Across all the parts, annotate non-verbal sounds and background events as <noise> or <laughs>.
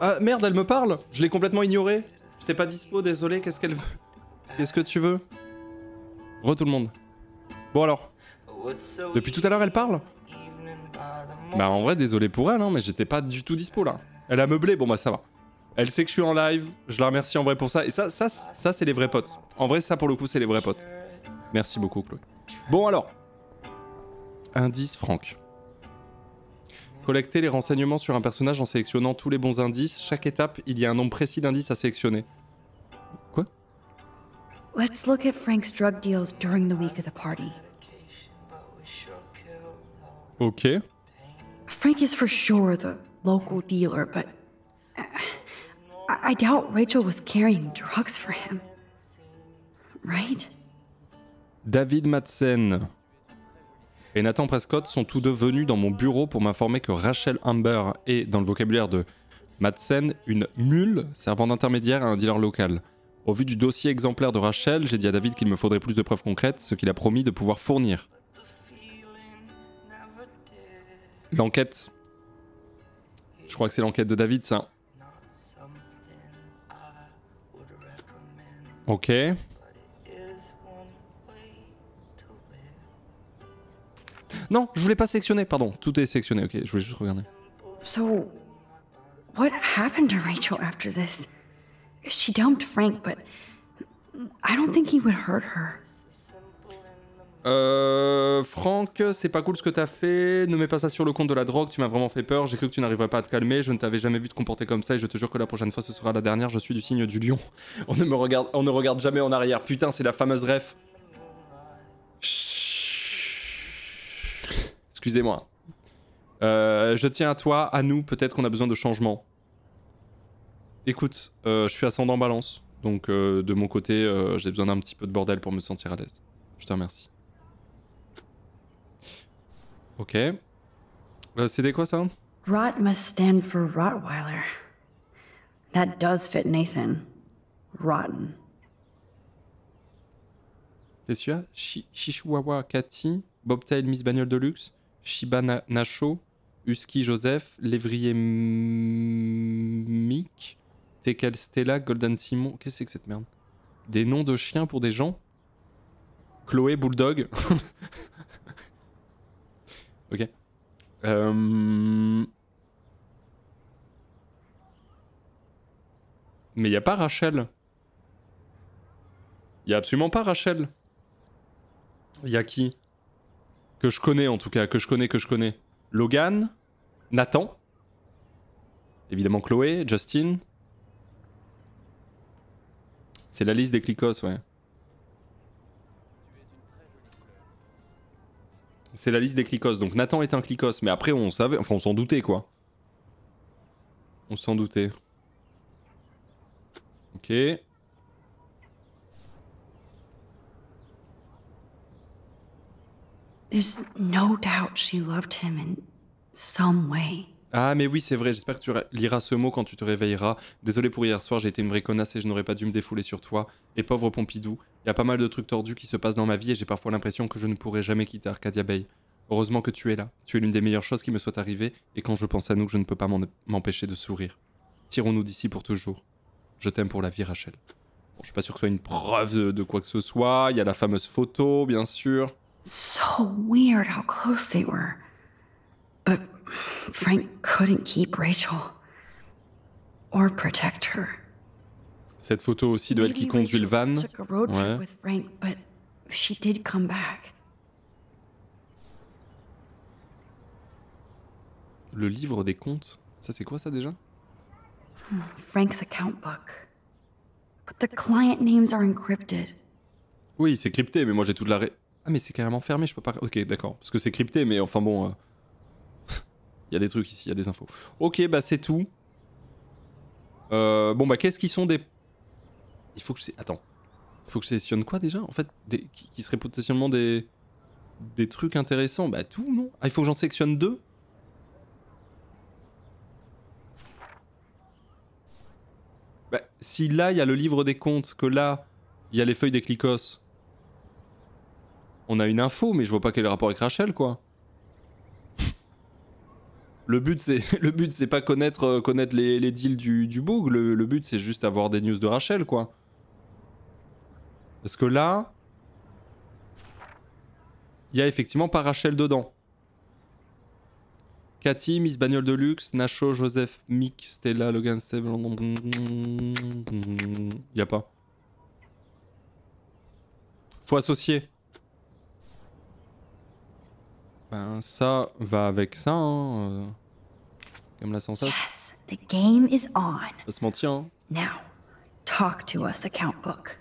Ah merde, elle me parle Je l'ai complètement ignorée. J'étais pas dispo, désolé, qu'est-ce qu'elle veut? Qu'est-ce que tu veux? Re tout le monde. Bon alors, depuis tout à l'heure elle parle? Bah en vrai, désolé pour elle, hein, mais j'étais pas du tout dispo là. Elle a meublé, bon bah ça va. Elle sait que je suis en live, je la remercie en vrai pour ça. Et ça, ça, ça c'est les vrais potes. En vrai, ça pour le coup, c'est les vrais potes. Merci beaucoup, Chloé. Bon alors. Indice Franck. Collecter les renseignements sur un personnage en sélectionnant tous les bons indices. Chaque étape, il y a un nombre précis d'indices à sélectionner. Quoi? Let's look at Frank's drug deals during the week of the party. Ok. Frank is for sure the local dealer, but uh, I, I doubt Rachel was carrying drugs for him. Right? David Madsen et Nathan Prescott sont tous deux venus dans mon bureau pour m'informer que Rachel Amber est, dans le vocabulaire de Madsen, une mule servant d'intermédiaire à un dealer local. Au vu du dossier exemplaire de Rachel, j'ai dit à David qu'il me faudrait plus de preuves concrètes, ce qu'il a promis de pouvoir fournir. L'enquête. Je crois que c'est l'enquête de David, ça. Ok. Non, je voulais pas sélectionner, pardon. Tout est sélectionné, ok, je voulais juste regarder. So, what happened to Rachel after this? She dumped Frank, but I don't think he would hurt her. Euh. Franck, c'est pas cool ce que t'as fait. Ne mets pas ça sur le compte de la drogue, tu m'as vraiment fait peur. J'ai cru que tu n'arriverais pas à te calmer. Je ne t'avais jamais vu te comporter comme ça et je te jure que la prochaine fois ce sera la dernière. Je suis du signe du lion. On ne me regarde, on ne regarde jamais en arrière. Putain, c'est la fameuse ref. Excusez-moi. Euh, je tiens à toi, à nous, peut-être qu'on a besoin de changement. Écoute, euh, je suis ascendant balance, donc euh, de mon côté, j'ai besoin d'un petit peu de bordel pour me sentir à l'aise. Je te remercie. Ok. C'était quoi ça? Rot must stand for Rottweiler. That does fit Nathan. Rotten. Chi- Chihuahua Cathy, Bobtail Miss Bagnole de Luxe, Shiba Na- Nacho, Husky Joseph, Lévrier Mick, Tekel Stella, Golden Simon. Qu'est-ce que c'est que cette merde? Des noms de chiens pour des gens? Chloé Bulldog. <laughs> ok. Euh... Mais y a pas Rachel. Y a absolument pas Rachel. Y a qui? Que je connais en tout cas, que je connais, que je connais. Logan, Nathan, évidemment Chloé, Justin. C'est la liste des clicos, ouais. C'est la liste des clicos. Donc Nathan est un clicos, mais après on savait, enfin on s'en doutait quoi. On s'en doutait. Ok. There's no doubt she loved him in some way. Ah mais oui c'est vrai, j'espère que tu ra- liras ce mot quand tu te réveilleras. Désolé pour hier soir, j'ai été une vraie connasse et je n'aurais pas dû me défouler sur toi. Et pauvre Pompidou, il y a pas mal de trucs tordus qui se passent dans ma vie et j'ai parfois l'impression que je ne pourrai jamais quitter Arcadia Bay. Heureusement que tu es là, tu es l'une des meilleures choses qui me soit arrivée et quand je pense à nous, je ne peux pas m'empêcher de sourire. Tirons-nous d'ici pour toujours. Je t'aime pour la vie Rachel. Bon, je suis pas sûr que ce soit une preuve de quoi que ce soit, il y a la fameuse photo bien sûr. So weird how close they were. But Frank couldn't keep Rachel or protect her. Cette photo aussi de elle qui conduit le van. Ouais. trip with Frank, but she did come back. Le livre des comptes. Ça c'est quoi ça déjà? Frank's account book. But the client names are encrypted. Oui, c'est crypté, mais moi j'ai toute la ré... Ah, mais c'est carrément fermé, je peux pas... Ok, d'accord. Parce que c'est crypté, mais enfin bon... euh, <laughs> Il y a des trucs ici, il y a des infos. Ok, bah c'est tout. Euh, bon, bah qu'est-ce qui sont des... Il faut que je... sé- Attends. Il faut que je sélectionne quoi déjà En fait, des... qui seraient potentiellement des... Des trucs intéressants Bah tout, non? Ah, il faut que j'en sélectionne deux? Bah, si là, il y a le livre des comptes, que là, il y a les feuilles des clicos, on a une info, mais je vois pas quel le rapport avec Rachel, quoi. <laughs> Le but, c'est <laughs> le but, c'est pas connaître, euh, connaître les, les deals du, du. Le, but, c'est juste avoir des news de Rachel, quoi. Parce que là, il y a effectivement pas Rachel dedans. Cathy, Miss Bagnole de Luxe, Nacho, Joseph, Mick, Stella, Logan, Steve. Y a pas. Faut associer. Ben ça va avec ça, hein. euh, Comme la sensation. Yes, the game is on. Pas se mentir, hein. Now, talk to us, account book.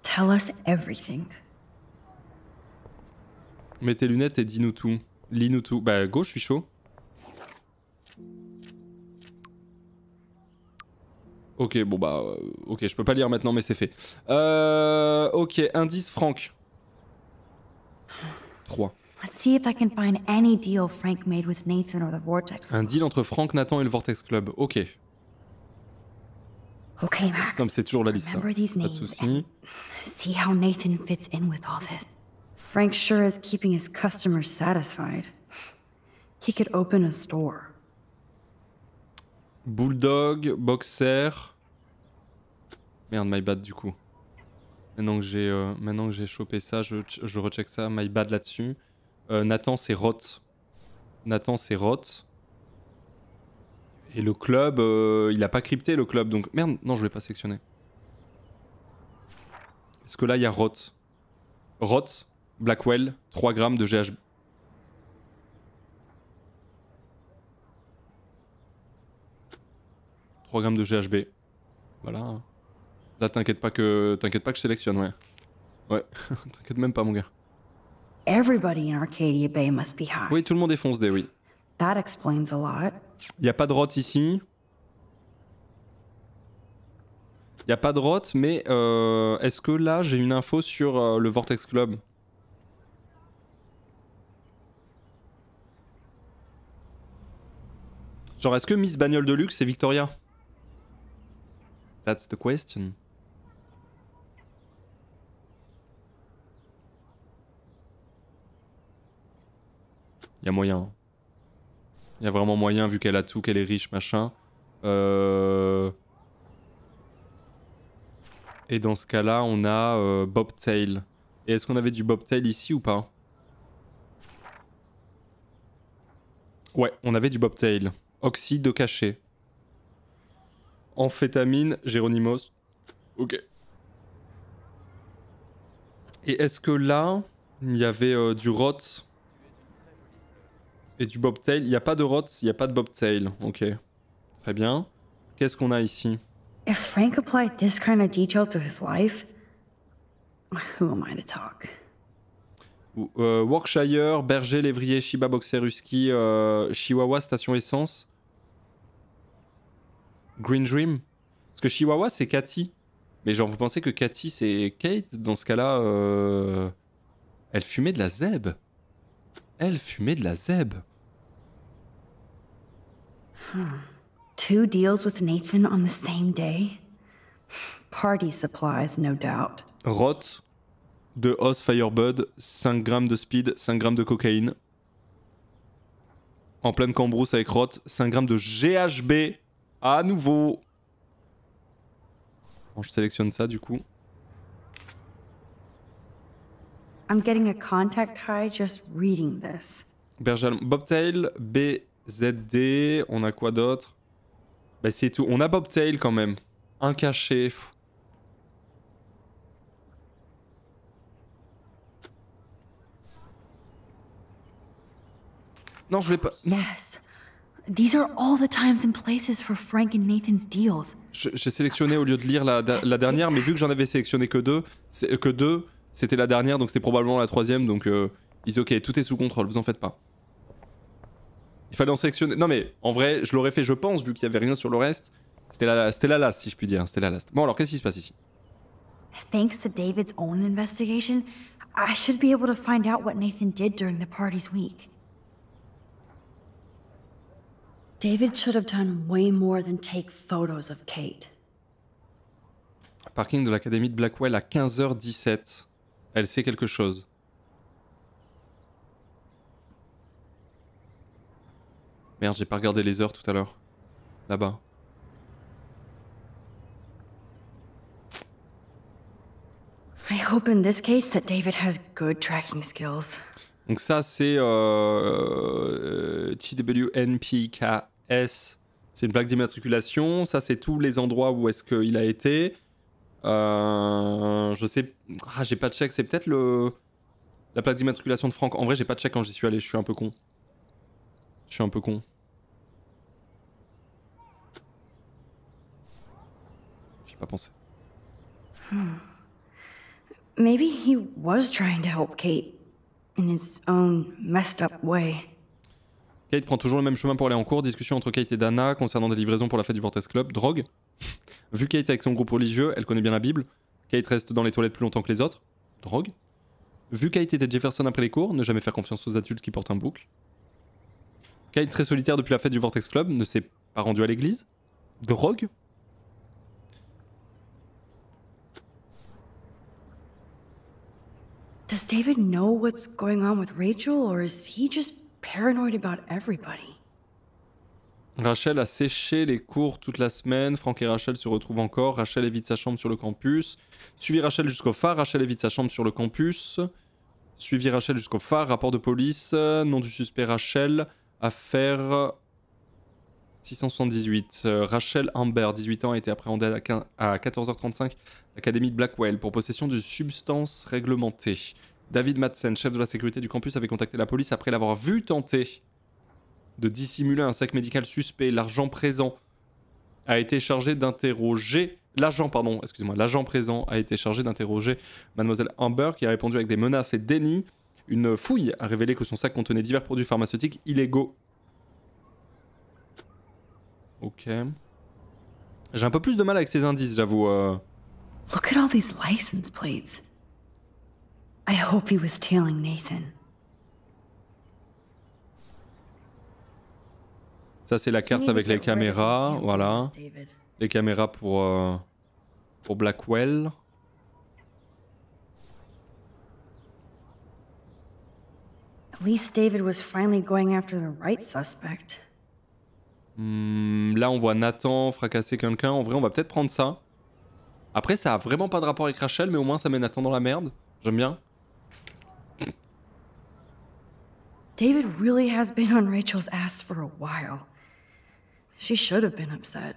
Tell us everything. Mets tes lunettes et dis-nous tout. Lis-nous tout. Bah go, je suis chaud. Ok, bon bah... euh, ok, je peux pas lire maintenant, mais c'est fait. Euh... Ok, indice Franck. 3. Let's see if I can find any deal Frank made with Nathan or the Vortex. Un deal entre Franck, Nathan et le Vortex Club. Ok. Okay, Max. Comme c'est toujours la liste. these Pas de and see how Nathan fits in with all this. Frank sure is keeping his customers satisfied. He could open a store. Bulldog, Boxer. Merde, my bad du coup. Maintenant que j'ai euh, maintenant que j'ai chopé ça, je, je recheck ça. My bad là-dessus. Euh, Nathan, c'est Roth. Nathan, c'est Roth. Et le club, euh, il a pas crypté le club, donc... Merde, non, je l'ai pas sélectionné. Est-ce que là, il y a Roth? Roth, Blackwell, 3 grammes de GHB. « 3 grammes de GHB. Voilà. Là, t'inquiète pas que t'inquiète pas que je sélectionne, ouais. Ouais, <laughs> t'inquiète même pas, mon gars. Everybody in Arcadia Bay must be high. Oui, tout le monde est foncé, oui. That explains a lot. Il y a pas de rot ici. Il y a pas de rot, mais euh, est-ce que là, j'ai une info sur euh, le Vortex Club? Genre, est-ce que Miss Bagnole de Luxe, c'est Victoria? That's the question. Moyen. Il y a vraiment moyen, vu qu'elle a tout, qu'elle est riche, machin. Euh... Et dans ce cas-là, on a euh, Bobtail. Et est-ce qu'on avait du Bobtail ici ou pas? Ouais, on avait du Bobtail. Oxyde de cachet. Amphétamine, Géronimos. Ok. Et est-ce que là, il y avait euh, du rot et du bobtail Il n'y a pas de rot, il n'y a pas de bobtail. Ok. Très bien. Qu'est-ce qu'on a ici? If Frank applied this kind of detail to his life, who am I to talk? Euh, Workshire, Berger, Lévrier, Shiba, Boxer, Husky, euh, Chihuahua, Station Essence. Green Dream Parce que Chihuahua, c'est Cathy. Mais genre, vous pensez que Cathy, c'est Kate? Dans ce cas-là, euh... elle fumait de la zeb. Elle fumait de la zeb. Two deals with Nathan on the same day? Party supplies, no doubt. Rot de Os Firebud, 5 grammes de speed, 5 grammes de cocaïne. En pleine cambrousse avec Rot, 5 grammes de GHB. À nouveau. Bon, je sélectionne ça du coup. I'm getting a contact high just reading this. Bobtail, BZD, on a quoi d'autre? Bah c'est tout. On a Bobtail quand même. Un cachet. Non, je vais pas. Non. Yes. These are all the times and places for Frank and Nathan's deals. J'ai sélectionné au lieu de lire la, la dernière, mais vu que j'en avais sélectionné que deux, que deux, c'était la dernière, donc c'était probablement la troisième, donc euh, ils disent ok, tout est sous contrôle, vous en faites pas. Il fallait en sélectionner. Non mais en vrai, je l'aurais fait, je pense, vu qu'il y avait rien sur le reste. C'était la, c'était la last, si je puis dire. C'était la last. Bon alors, qu'est-ce qui se passe ici? Thanks to David's own investigation, I should be able to find out what Nathan did during the party's week. David should have done way more than take photos of Kate. Parking de l'académie de Blackwell à 15h17. Elle sait quelque chose. Merde, j'ai pas regardé les heures tout à l'heure. Là-bas. I hope in this case that David has good tracking skills. Donc ça c'est euh, TWNPKS. C'est une plaque d'immatriculation. Ça c'est tous les endroits où est-ce qu'il a été. Euh, je sais. Ah, j'ai pas de check. C'est peut-être le la plaque d'immatriculation de Franck. En vrai, j'ai pas de check quand j'y suis allé. Je suis un peu con. Je suis un peu con. J'ai pas pensé. Hmm. Maybe he was trying to help Kate in his own messed up way. Kate prend toujours le même chemin pour aller en cours. Discussion entre Kate et Dana concernant des livraisons pour la fête du Vortex Club. Drogue. Vu Kate avec son groupe religieux, elle connaît bien la Bible. Kate reste dans les toilettes plus longtemps que les autres. Drogue. Vu Kate était Jefferson après les cours, ne jamais faire confiance aux adultes qui portent un bouc. Kate très solitaire depuis la fête du Vortex Club, ne s'est pas rendu à l'église. Drogue. Does David know what's going on with Rachel, or is he just paranoid about everybody? Rachel a séché les cours toute la semaine. Franck et Rachel se retrouvent encore. Rachel évite sa chambre sur le campus. Suivi Rachel jusqu'au phare. Rachel évite sa chambre sur le campus. Suivi Rachel jusqu'au phare. Rapport de police. Nom du suspect Rachel. Affaire 678. Euh, Rachel Amber, 18 ans, a été appréhendée à, 14h35 l'Académie de Blackwell pour possession de substances réglementées. David Madsen, chef de la sécurité du campus, avait contacté la police après l'avoir vu tenter de dissimuler un sac médical suspect. L'argent présent a été chargé d'interroger. L'agent, pardon, excusez-moi, l'agent présent a été chargé d'interroger Mademoiselle Amber qui a répondu avec des menaces et déni. Une fouille a révélé que son sac contenait divers produits pharmaceutiques illégaux Ok. J'ai un peu plus de mal avec ces indices, j'avoue. Euh... Look at all these license plates. I hope he was tailing Nathan. Ça, c'est la carte avec les caméras. Voilà. Les caméras pour, euh, pour Blackwell. At least David was finally going after the right suspect. Hmm, là, on voit Nathan fracasser quelqu'un. En vrai, on va peut-être prendre ça. Après, ça a vraiment pas de rapport avec Rachel, mais au moins ça met Nathan dans la merde. J'aime bien. David really has been on Rachel's ass for a while. She should have been upset.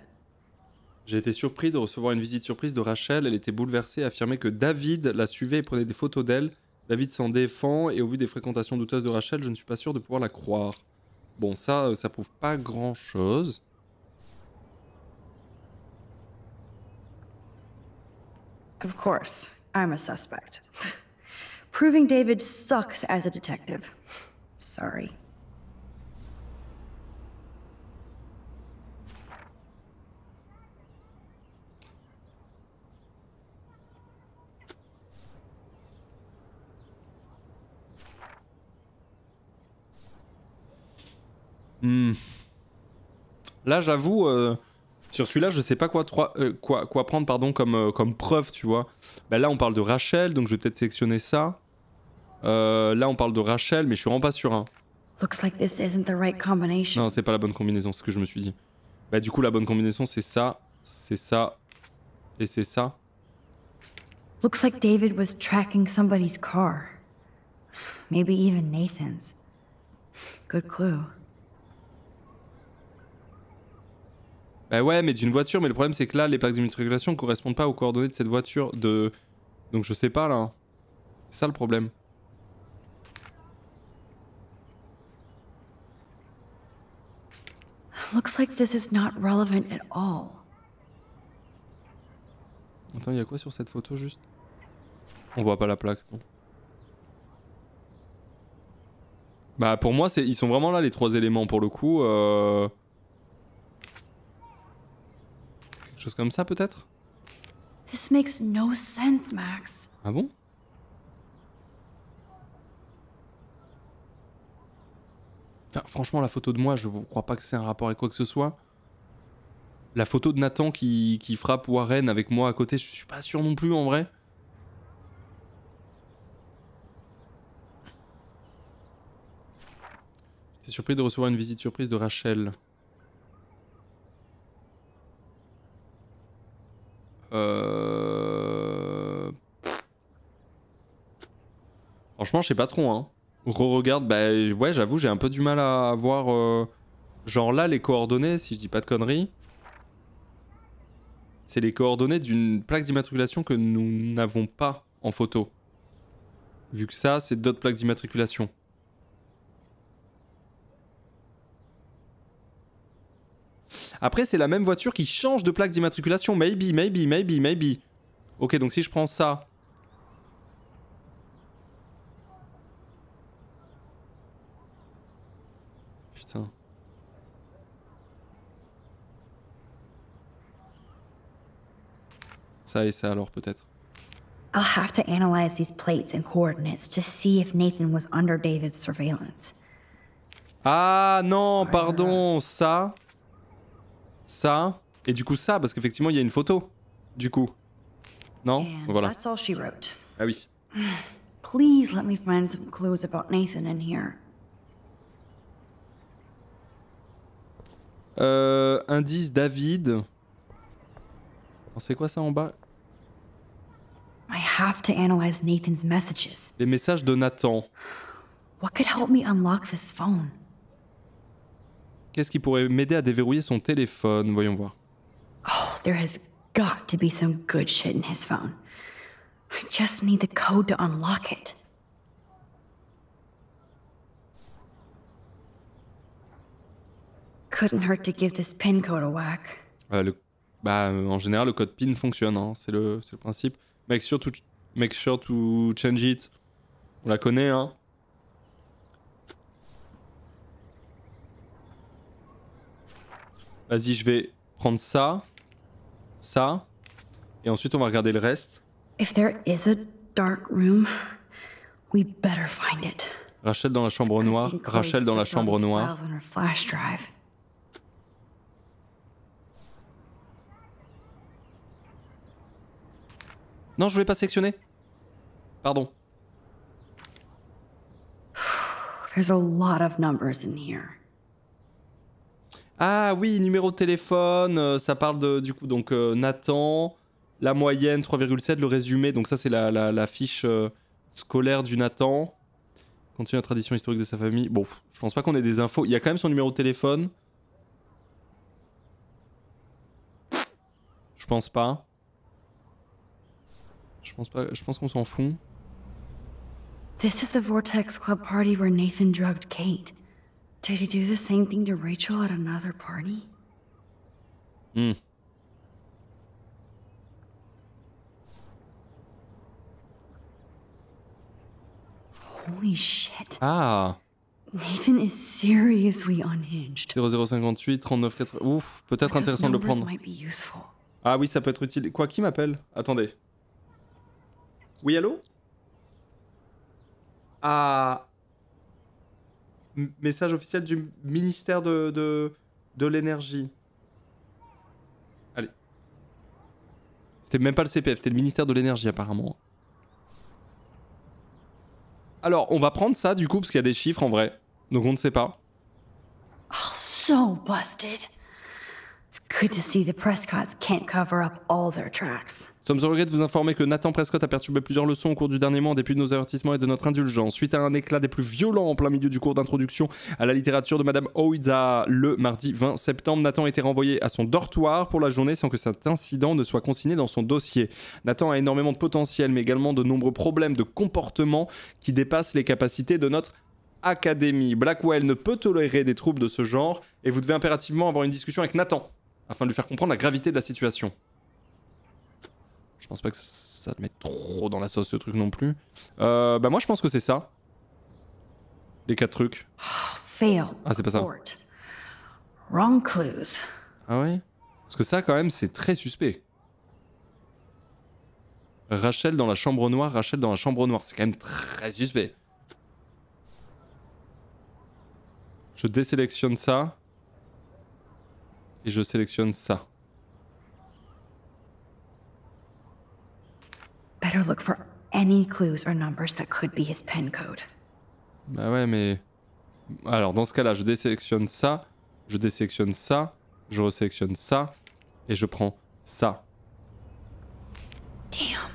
J'ai été surpris de recevoir une visite surprise de Rachel. Elle était bouleversée et affirmait que David la suivait et prenait des photos d'elle. David s'en défend et au vu des fréquentations douteuses de Rachel, je ne suis pas sûr de pouvoir la croire. Bon, ça, euh, ça prouve pas grand chose. Of course, I'm a suspect. <laughs> Proving David sucks as a detective. Sorry. Hmm. Là, j'avoue, euh, sur celui-là, je sais pas quoi, euh, quoi, quoi prendre pardon, comme, euh, comme preuve, tu vois. Bah, là, on parle de Rachel, donc je vais peut-être sélectionner ça. là, on parle de Rachel, mais je suis vraiment pas sûr. Hein. Non, c'est pas la bonne combinaison, c'est ce que je me suis dit. Bah, du coup, la bonne combinaison, c'est ça, c'est ça, et c'est ça. Looks like David was tracking somebody's car. Maybe even Nathan's. Good clue. Bah ouais, mais d'une voiture, mais le problème c'est que là, les plaques d'immatriculation correspondent pas aux coordonnées de cette voiture. De... Donc je sais pas là. C'est ça le problème. Looks like this is not relevant at all. Attends, il y a quoi sur cette photo juste? On voit pas la plaque, non? Bah pour moi, ils sont vraiment là les trois éléments pour le coup. Euh... chose comme ça peut-être? This makes no sense, Max. Ah bon? Enfin, franchement, la photo de moi, je ne crois pas que c'est un rapport avec quoi que ce soit. La photo de Nathan qui, qui frappe Warren avec moi à côté, je suis pas sûr non plus en vrai. J'étais surpris de recevoir une visite surprise de Rachel. Euh... Franchement, je sais pas trop, hein. Re-regarde, bah ouais, j'avoue, j'ai un peu du mal à voir... Euh, genre là, les coordonnées, si je dis pas de conneries. C'est les coordonnées d'une plaque d'immatriculation que nous n'avons pas en photo. Vu que ça, c'est d'autres plaques d'immatriculation. Après, c'est la même voiture qui change de plaque d'immatriculation. Maybe, maybe, maybe, maybe. Ok, donc si je prends ça... Putain. Ça et ça alors peut-être. I'll have to analyze these plates and coordinates to see if Nathan was under David's surveillance. Ah non, pardon, ça, ça, et du coup ça, parce qu'effectivement il y a une photo, du coup. Non? Voilà. That's all she wrote. Ah oui. <sighs> Please let me find some clues about Nathan in here. Euh, indice David. C'est quoi ça en bas? I have to analyze Nathan's messages. Les messages de Nathan. What could help me unlock this phone? Qu'est-ce qui pourrait m'aider à déverrouiller son téléphone Voyons voir. Oh, there has got to be some good shit in his phone. I just need the code to unlock it. Couldn't hurt to give this pin code a whack. Euh, le... Bah, en général, le code PIN fonctionne, hein. c'est le, le principe. Make sure, to... Make sure to change it. On la connaît, hein. Vas-y, je vais prendre ça, ça, et ensuite on va regarder le reste. If there is a dark room, we better find it. Rachel dans la chambre noire, Rachel dans la chambre noire. Non, je voulais pas sectionner. Pardon. <sighs> There's a lot of numbers in here. Ah oui, numéro de téléphone, euh, ça parle de, du coup, donc euh, Nathan, la moyenne 3,7, le résumé, donc ça c'est la, la, fiche euh, scolaire du Nathan. Continue la tradition historique de sa famille. Bon, je pense pas qu'on ait des infos. Il y a quand même son numéro de téléphone. Je pense pas. Je pense pas. Je pense qu'on s'en fout. This is the Vortex Club party where Nathan drugged Kate. Did he do the same thing to Rachel at another party? Hmm. Holy shit. Ah. Nathan is seriously unhinged. 0058 39 80. Ouf, peut-être intéressant de le prendre. Ah oui, ça peut être utile. Quoi, qui m'appelle Attendez. Oui, allô? Ah message officiel du ministère de, de, de l'énergie. Allez. C'était même pas le CPF, c'était le ministère de l'énergie apparemment. Alors, on va prendre ça du coup, parce qu'il y a des chiffres en vrai. Donc on ne sait pas. Oh, so busted. It's good to see the Prescotts can't cover up all their tracks. Nous sommes regret de vous informer que Nathan Prescott a perturbé plusieurs leçons au cours du dernier mois en dépit de nos avertissements et de notre indulgence. Suite à un éclat des plus violents en plein milieu du cours d'introduction à la littérature de Madame Oida le mardi 20 septembre, Nathan a été renvoyé à son dortoir pour la journée sans que cet incident ne soit consigné dans son dossier. Nathan a énormément de potentiel mais également de nombreux problèmes de comportement qui dépassent les capacités de notre académie. Blackwell ne peut tolérer des troubles de ce genre et vous devez impérativement avoir une discussion avec Nathan afin de lui faire comprendre la gravité de la situation. Je pense pas que ça te mette trop dans la sauce ce truc non plus. Euh, bah moi je pense que c'est ça. Les quatre trucs. Ah c'est pas ça. Wrong clues. Ah ouais? Parce que ça quand même c'est très suspect. Rachel dans la chambre noire, Rachel dans la chambre noire, c'est quand même très suspect. Je désélectionne ça. Et je sélectionne ça. Better look for any clues or numbers that could be his pen code. Bah ouais, mais Alors dans ce cas-là, je désélectionne ça, je désélectionne ça, je resélectionne ça, et je prends ça. Damn.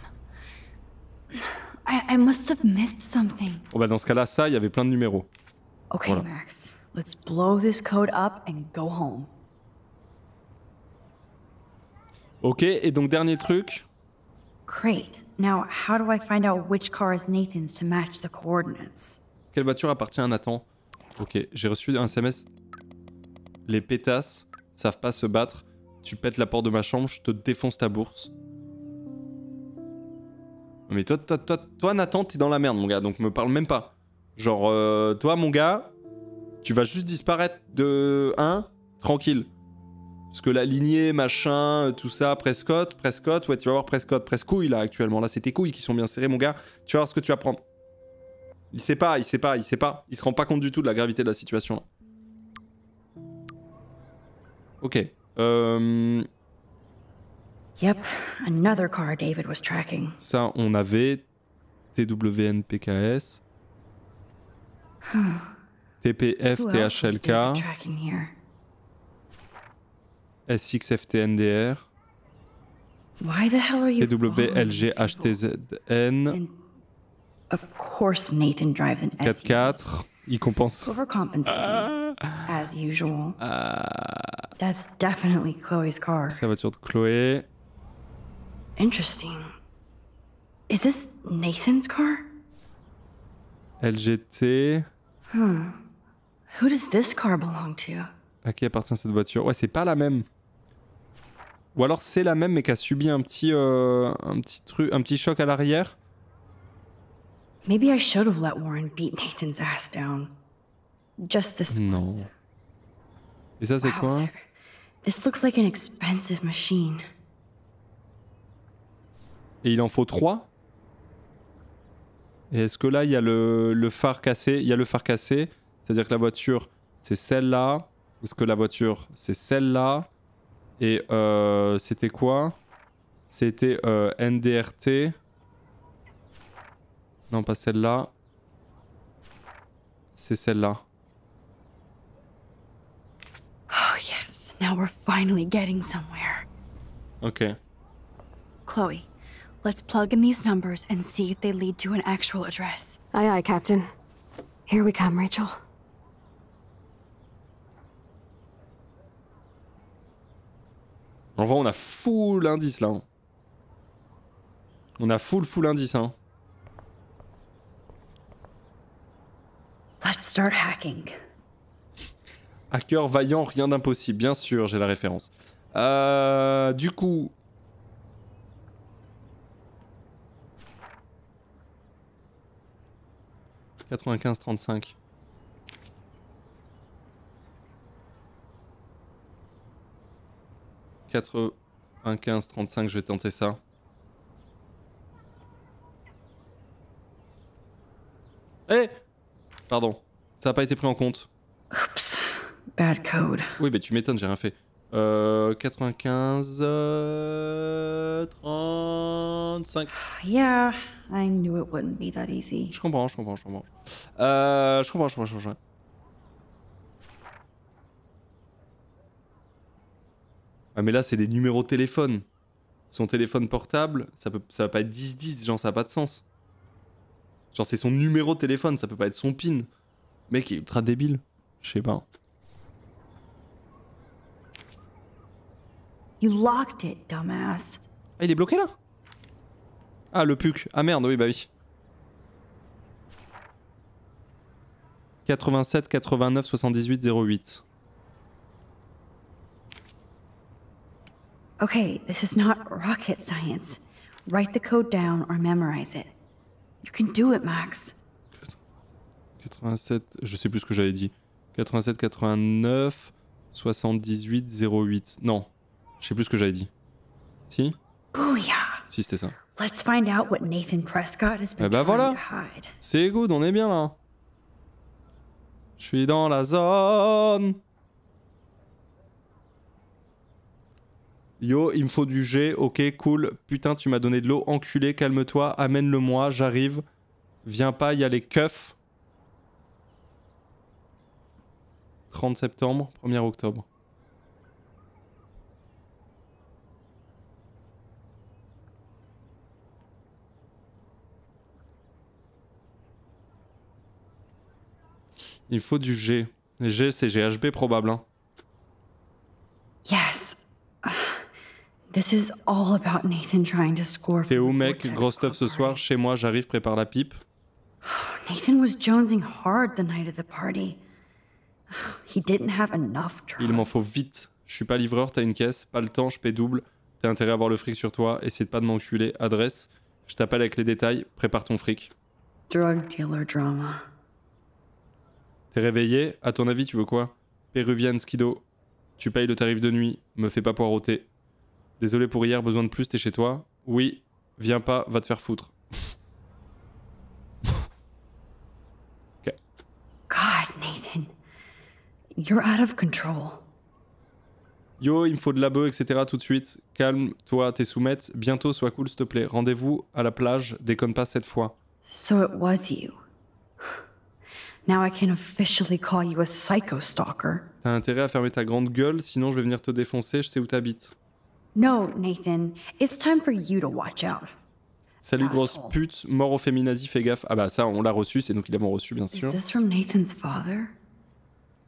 I, I must have missed something. Bon bah dans ce cas-là, ça, il y avait plein de numéros. Okay, voilà. Max. Let's blow this code up and go home. Ok, et donc dernier truc. Great. Now, how do I find out which car is Nathan's to match the coordinates? Quelle voiture appartient à Nathan? Ok, j'ai reçu un SMS. Les pétasses savent pas se battre. Tu pètes la porte de ma chambre, je te défonce ta bourse. Mais toi, toi, toi, toi Nathan, t'es dans la merde, mon gars, donc me parle même pas. Genre, euh, toi, mon gars, tu vas juste disparaître de 1, tranquille. Parce que la lignée, machin, tout ça, Prescott, Prescott, ouais, tu vas voir Prescott, Prescouille là actuellement. Là, c'est tes couilles qui sont bien serrées, mon gars. Tu vas voir ce que tu vas prendre. Il sait pas, il sait pas, il sait pas. Il se rend pas compte du tout de la gravité de la situation. Ok. Euh... Yep, another car David was tracking. Ça, on avait TWNPKS. TPF, THLK. SXFTNDR. TWLGHTZN. Of course Nathan drives an 4 Il compense. Overcompensating, as usual. That's definitely Chloe's car. C'est la voiture de Chloé. Interesting. Is this Nathan's car? LGT. Hmm. Who does this car belong to? À qui appartient cette voiture? Ouais, c'est pas la même. Ou alors c'est la même mais qui a subi un petit, euh, un petit truc, un petit choc à l'arrière. Maybe I should have let Warren beat Nathan's ass down. Just this non. once. Et ça c'est wow, quoi sir. This looks like an expensive machine. Et il en faut 3 Et est-ce que là il y a le, le phare cassé? Il y a le phare cassé, c'est-à-dire que la voiture c'est celle-là. Est-ce que la voiture c'est celle-là? Et euh, c'était quoi? C'était euh, NDRT. Non, pas celle-là. C'est celle-là. Oh yes, now we're finally getting somewhere. Ok. Chloe, let's plug in these numbers and see if they lead to an actual address. Aye, aye, Captain. Here we come, Rachel. En vrai, on a full indice là. hein. On a full full indice hein. Let's start hacking. Hacker vaillant, rien d'impossible. Bien sûr, j'ai la référence. Euh, du coup... « 95-35. « 95-35, je vais tenter ça. Eh Pardon, ça n'a pas été pris en compte. Oops. Bad code. Oui, mais tu m'étonnes, j'ai rien fait. Euh, 95... euh, 35... Yeah, I knew it wouldn't be that easy. Je comprends, je comprends, je comprends. Euh, je comprends, je comprends, je comprends. Ah mais là c'est des numéros de téléphone. Son téléphone portable, ça peut ça va pas être 10-10, genre ça a pas de sens. Genre c'est son numéro de téléphone, ça peut pas être son pin. Mec il est ultra débile. Je sais pas. You locked it, dumbass. Ah il est bloqué là? Ah le PUC. Ah merde, oui bah oui. 87 89 78 08. Okay, this is not rocket science. Write the code down or memorize it. You can do it, Max. 87, je sais plus ce que j'avais dit. 87 89 78 08. Non, je sais plus ce que j'avais dit. Si? Booyah! Si c'était ça. Let's find out what Nathan Prescott has been Eh trying voilà. C'est good, on est bien là. Je suis dans la zone. Yo, il me faut du G, ok, cool. Putain, tu m'as donné de l'eau, enculé, calme-toi, amène-le-moi, j'arrive. Viens pas, il y a les keufs. 30 septembre, 1er octobre. Il faut du G. G, c'est GHB probable. Hein. Yes. This is all about Nathan trying to score. T'es où, mec? Gros stuff ce soir. Chez moi, j'arrive, prépare la pipe. <sighs> Nathan was jonesing hard the night of the party. <sighs> He didn't have enough drugs. Il m'en faut vite. Je suis pas livreur, t'as une caisse, pas le temps, je paie double. T'as intérêt à avoir le fric sur toi, essaie de pas de m'enculer. Adresse, je t'appelle avec les détails, prépare ton fric. Drug dealer drama. T'es réveillé À ton avis, tu veux quoi? Péruvienne, skido. Tu payes le tarif de nuit, me fais pas poireauter. Désolé pour hier, besoin de plus, t'es chez toi Oui, viens pas, va te faire foutre. <laughs> ok. God, Nathan. You're out of control. Yo, il me faut de la bœuf, etc. tout de suite. Calme, toi, t'es soumette. Bientôt, sois cool, s'il te plaît. Rendez-vous à la plage, déconne pas cette fois. So it was you. Now I can officially call you a psycho stalker. T'as intérêt à fermer ta grande gueule, sinon je vais venir te défoncer, je sais où t'habites. No, Nathan. It's time for you to watch out. Salut grosse pute, mort au féminazi, fais gaffe. Ah bah ça, on l'a reçu, c'est nous qui l'avons reçu, bien sûr. Is this from Nathan's father?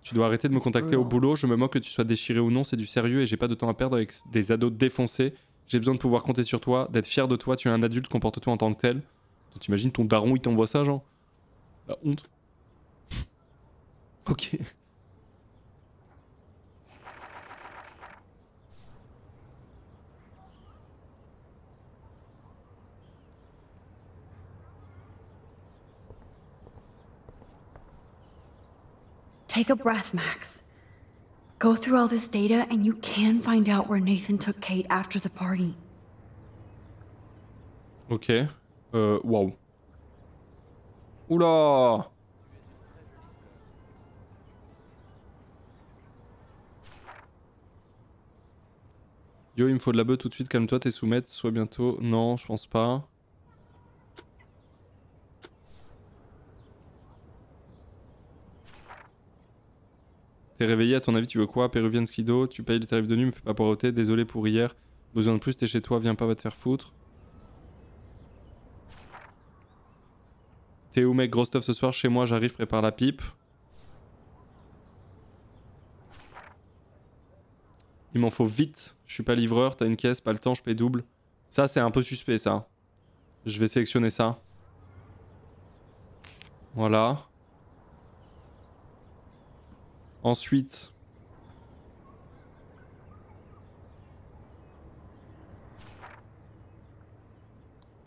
Tu dois arrêter de me contacter au boulot, je me moque que tu sois déchiré ou non, c'est du sérieux et j'ai pas de temps à perdre avec des ados défoncés. J'ai besoin de pouvoir compter sur toi, d'être fier de toi, tu es un adulte, comporte-toi en tant que tel. T'imagines ton daron, il t'envoie ça, genre La honte. <laughs> ok. Take a breath, Max. Go through all this data and you can find out where Nathan took Kate after the party. Ok. Euh, wow. Oula Yo, il me faut de la bœuf tout de suite, calme-toi, t'es soumette, soit bientôt. Non, je pense pas. T'es réveillé, à ton avis, tu veux quoi? Péruvienne skido, tu payes le tarif de nuit, me fais pas poireauter, désolé pour hier. Besoin de plus, t'es chez toi, viens pas, va te faire foutre. T'es où mec, gros stuff ce soir, chez moi, j'arrive, prépare la pipe. Il m'en faut vite, je suis pas livreur, t'as une caisse, pas le temps, je paye double. Ça, c'est un peu suspect, ça. Je vais sélectionner ça. Voilà. Ensuite...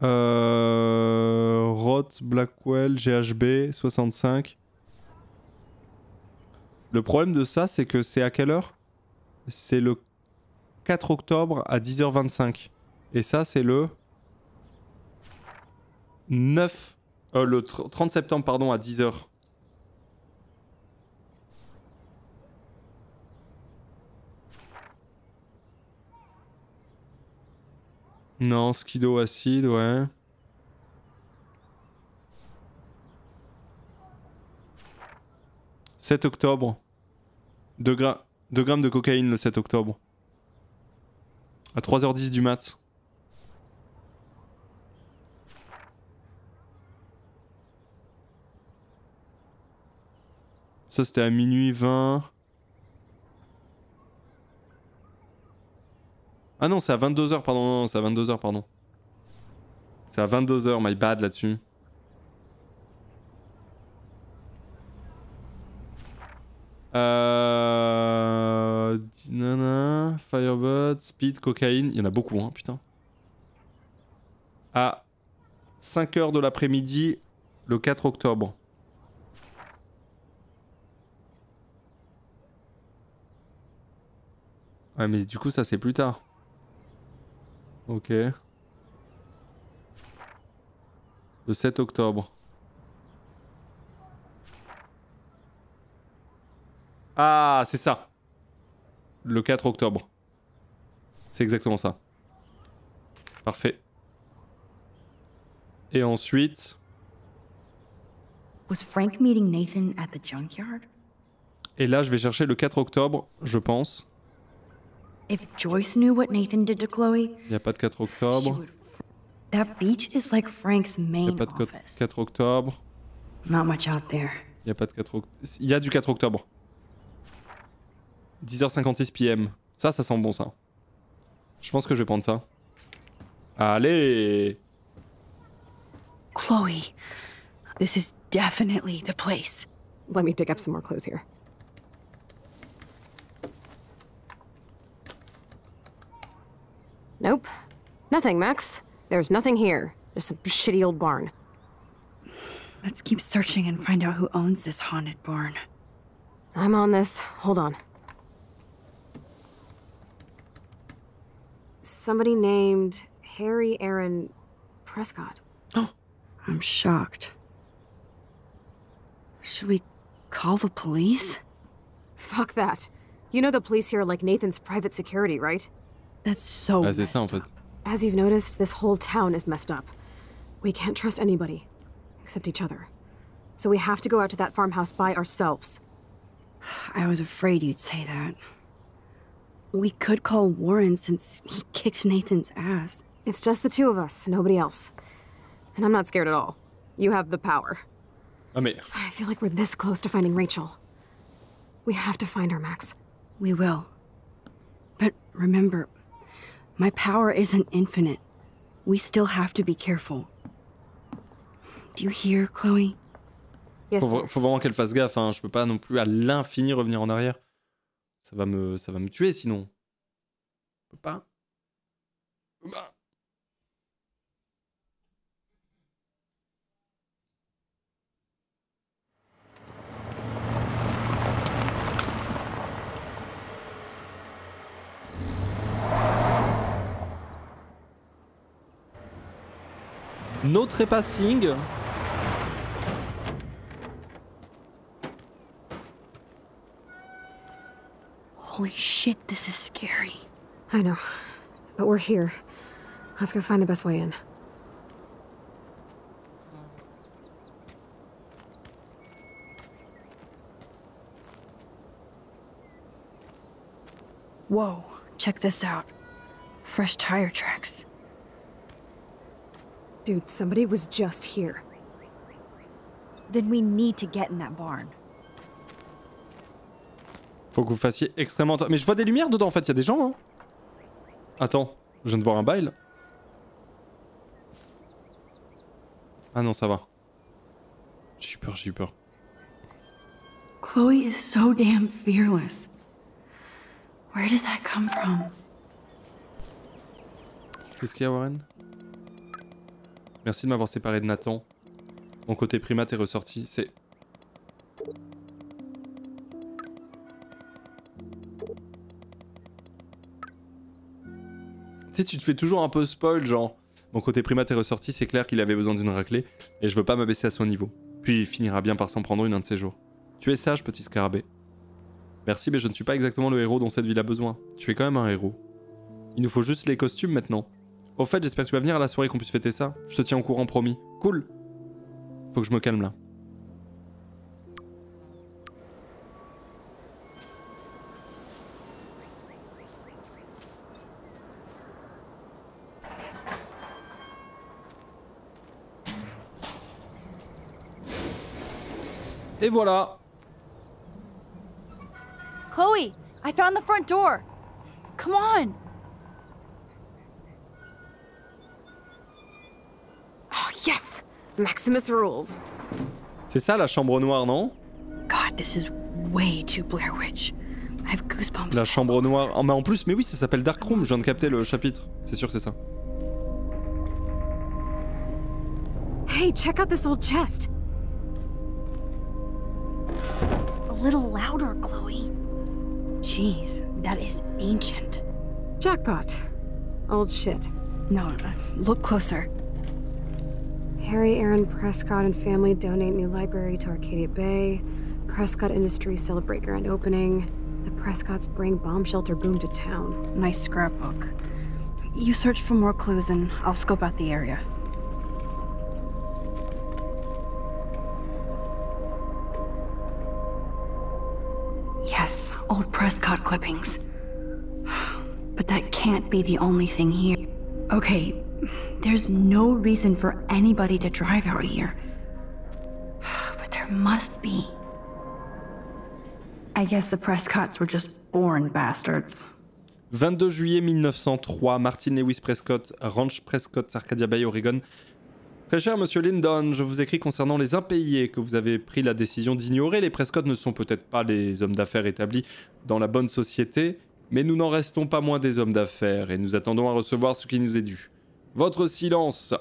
Euh, Roth, Blackwell, GHB, 65. Le problème de ça, c'est que c'est à quelle heure? C'est le 4 octobre à 10h25. Et ça, c'est le 9... Euh, le 30 septembre, pardon, à 10h. Non, skido acide, ouais. « 7 octobre. 2, grammes de cocaïne le 7 octobre. À 3h10 du mat. Ça c'était à minuit 20. Ah non, c'est à 22h, pardon. Non, c'est à 22h, pardon. C'est à 22h, my bad là-dessus. Euh... Nana, Firebird, Speed, Cocaïne. Il y en a beaucoup, hein, putain. À 5h de l'après-midi, le 4 octobre. Ouais, mais du coup, ça, c'est plus tard. Ok. Le 7 octobre. Ah, c'est ça. Le 4 octobre. C'est exactement ça. Parfait. Et ensuite... Was Frank meeting Nathan at the junkyard? Et là, je vais chercher le 4 octobre, je pense. If Joyce knew what Nathan did to Chloe, Il n'y a pas de 4 she octobre. That beach is like Frank's Il n'y a main pas de co- office. 4 octobre. Not much out there. Il n'y a pas de 4 octobre. Il y a du 4 octobre. 10h56 PM. Ça, ça sent bon, ça. Je pense que je vais prendre ça. Allez Chloe, this is definitely the place. Let me dig up some more clothes here. Nope. Nothing, Max. There's nothing here. Just some shitty old barn. Let's keep searching and find out who owns this haunted barn. I'm on this. Hold on. Somebody named Harry Aaron Prescott. Oh, I'm shocked. Should we call the police? Fuck that. You know the police here are like Nathan's private security, right? That's so. Ah, c'est ça, en messed fait. up. As you've noticed, this whole town is messed up. We can't trust anybody, except each other. So we have to go out to that farmhouse by ourselves. I was afraid you'd say that. We could call Warren since he kicked Nathan's ass. It's just the two of us, nobody else. And I'm not scared at all. You have the power. I mean... I feel like we're this close to finding Rachel. We have to find her, Max. We will. But remember, my power isn't infinite. We still have to be careful. Do you hear, Chloe? Yes, Faut, faut vraiment qu'elle fasse gaffe, hein. Je peux pas non plus à l'infini revenir en arrière. Ça va me, ça va me tuer sinon. Je peux pas. Je No trespassing. Holy shit, this is scary. I know. But we're here. Let's go find the best way in. Whoa, check this out. Fresh tire tracks. Dude, somebody was just here. Then we need to get in that barn. Faut que vous fassiez extrêmement attention. Mais je vois des lumières dedans en fait, il y a des gens. Hein. Attends, je viens de voir un bail. Ah non, ça va. J'ai eu peur, j'ai eu peur. Chloe is so damn fearless. Where does that come from? Qu'est-ce qu'il y a, Warren? Merci de m'avoir séparé de Nathan. Mon côté primate est ressorti. C'est. Tu sais, tu te fais toujours un peu spoil, genre. Mon côté primate est ressorti, c'est clair qu'il avait besoin d'une raclée, et je veux pas m'abaisser à son niveau. Puis il finira bien par s'en prendre une un de ces jours. Tu es sage, petit scarabée. Merci, mais je ne suis pas exactement le héros dont cette ville a besoin. Tu es quand même un héros. Il nous faut juste les costumes maintenant. Au fait, j'espère que tu vas venir à la soirée qu'on puisse fêter ça. Je te tiens au courant, promis. Cool. Faut que je me calme là. Et voilà. Chloe, I found the front door. Come on. Maximus rules. C'est ça la chambre noire, non? God, this is way too Blair Witch. I have goosebumps. La chambre noire. Oh, mais en plus, mais oui, ça s'appelle Dark Room. Je viens de capter le chapitre. C'est sûr, c'est ça. Hey, check out this old chest. A little louder, Chloe. Jeez, that is ancient. Jackpot. Old shit. No, uh, look closer. Harry Aaron Prescott and family donate new library to Arcadia Bay. Prescott Industries celebrate grand opening. The Prescotts bring bomb shelter boom to town. Nice scrapbook. You search for more clues and I'll scope out the area. Yes, old Prescott clippings. <sighs> But that can't be the only thing here. Okay, there's no reason for anybody to drive out here. <sighs> But there must be. I guess the Prescotts were just born bastards. 22 juillet 1903, Martin Lewis Prescott, Ranch Prescott, Arcadia Bay, Oregon. Très cher monsieur Lyndon, je vous écris concernant les impayés que vous avez pris la décision d'ignorer. Les Prescott ne sont peut-être pas les hommes d'affaires établis dans la bonne société, mais nous n'en restons pas moins des hommes d'affaires et nous attendons à recevoir ce qui nous est dû. Votre silence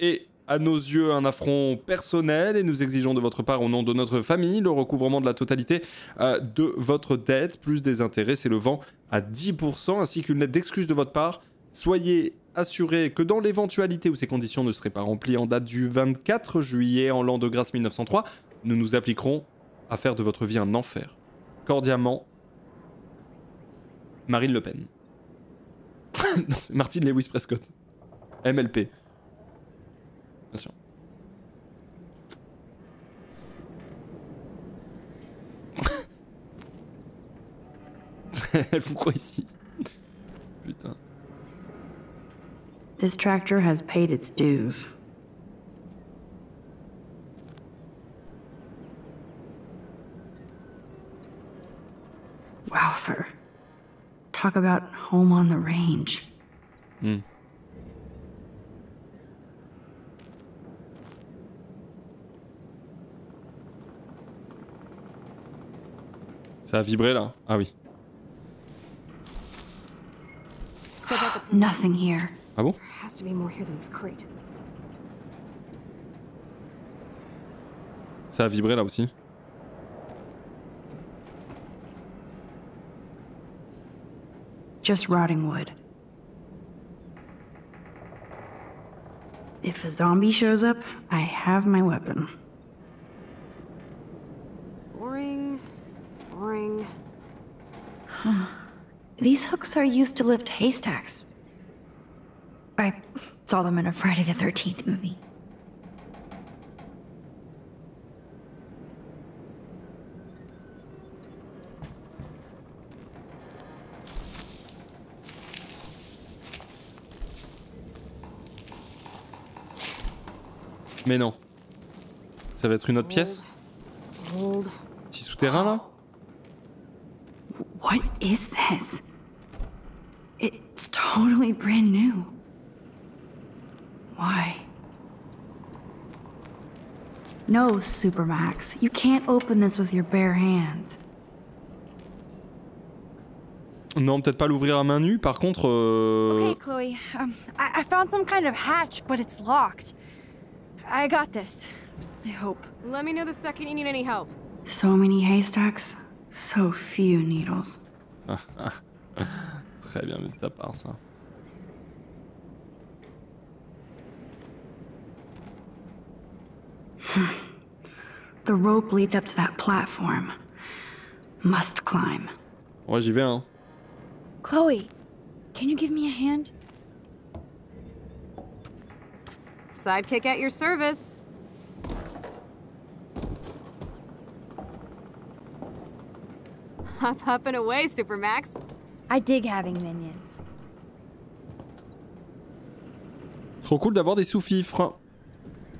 est à nos yeux un affront personnel et nous exigeons de votre part au nom de notre famille le recouvrement de la totalité euh, de votre dette plus des intérêts s'élevant à 10% ainsi qu'une lettre d'excuse de votre part. Soyez assuré que dans l'éventualité où ces conditions ne seraient pas remplies en date du 24 juillet en l'an de grâce 1903, nous nous appliquerons à faire de votre vie un enfer. Cordialement, Marine Le Pen. <laughs> c'est Martine Lewis Prescott. MLP. Bien. <laughs> Elle fout quoi ici? Putain. This tractor has paid its dues. Wow, sir. Talk about home on the range. Hmm. Ça a vibré là Ah oui. <gasps> Nothing here. Ah bon? Has to be more here than this crate. Ça a vibré là aussi. Just rotting wood. If a zombie shows up, I have my weapon. Boring. Boring. <sighs> These hooks are used to lift haystacks. I saw them in a Friday the 13th movie. Mais non. Ça va être une autre pièce. Petit souterrain là What is this? It's totally brand new. Why? No, Supermax. You can't open this with your bare hands. Non, peut-être pas l'ouvrir à main nue. Par contre, euh... Okay, Chloe. Um, I, I found some kind of hatch, but it's locked. I got this. I hope. Let me know the second you need any help. So many haystacks, so few needles. <laughs> très bien vu de ta part ça. Hmm. The rope leads up to that platform. Must climb. Ouais, j'y vais hein. Chloe, can you give me a hand? Sidekick at your service. Hop, up and away, Supermax. I dig having minions. Trop cool d'avoir des sous-fifres.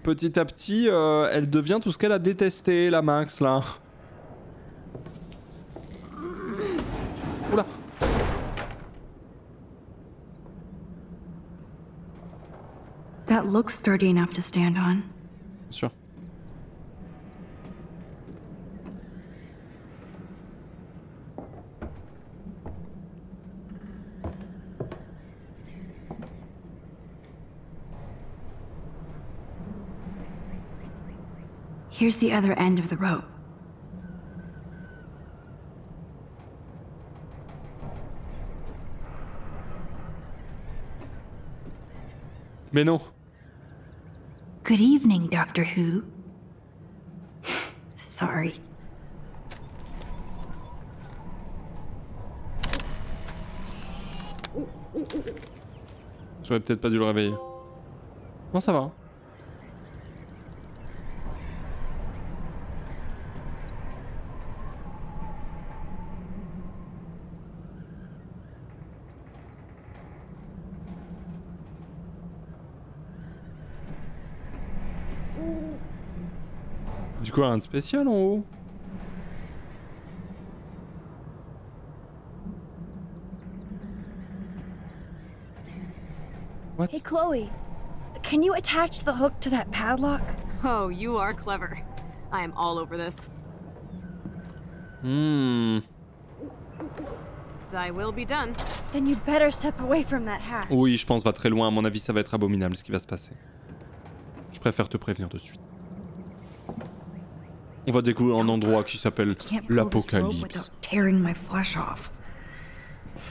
Petit à petit, euh, elle devient tout ce qu'elle a détesté, la Max là. Looks sturdy enough to stand on. Sûr. Here's the other end of the rope. Mais non. Good evening, Doctor Who. Sorry. J'aurais peut-être pas dû le réveiller. Non, ça va. Rien de spécial en haut? What? Hey, Chloe. Can you attach the hook to that padlock? Oh, you are clever. I am all over this. Hmm. Thy will be done. Then you better step away from that hatch. Oui, je pense va très loin. À mon avis, ça va être abominable ce qui va se passer. Je préfère te prévenir de suite. On va découvrir un endroit qui s'appelle l'Apocalypse. without tearing my flesh off.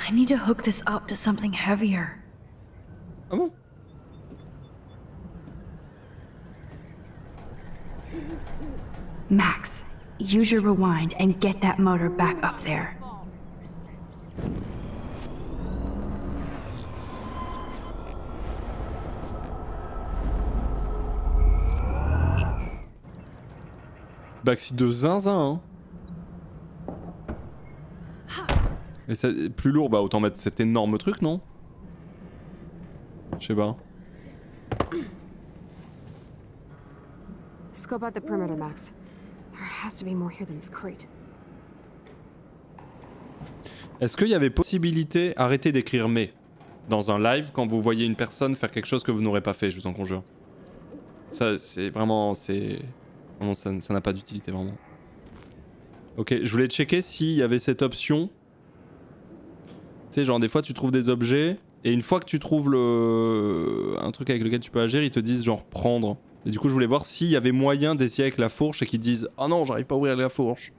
I need to hook this up to something heavier. Ah bon? Max, use your rewind and get that motor back up there. Baxi de zinzin, hein. Et c'est plus lourd, bah autant mettre cet énorme truc, non? Je sais pas. Scope out the perimeter, Max. There has to be more here than this crate. Est-ce qu'il y avait possibilité, arrêtez d'écrire mais, dans un live quand vous voyez une personne faire quelque chose que vous n'aurez pas fait, je vous en conjure? Ça, c'est vraiment, c'est... Vraiment, ça ça n'a pas d'utilité, vraiment. Ok, je voulais checker s'il y avait cette option. Tu sais, genre des fois tu trouves des objets, et une fois que tu trouves le... un truc avec lequel tu peux agir, ils te disent genre prendre. Et du coup je voulais voir s'il y avait moyen d'essayer avec la fourche et qu'ils disent « Oh non, j'arrive pas à ouvrir la fourche ».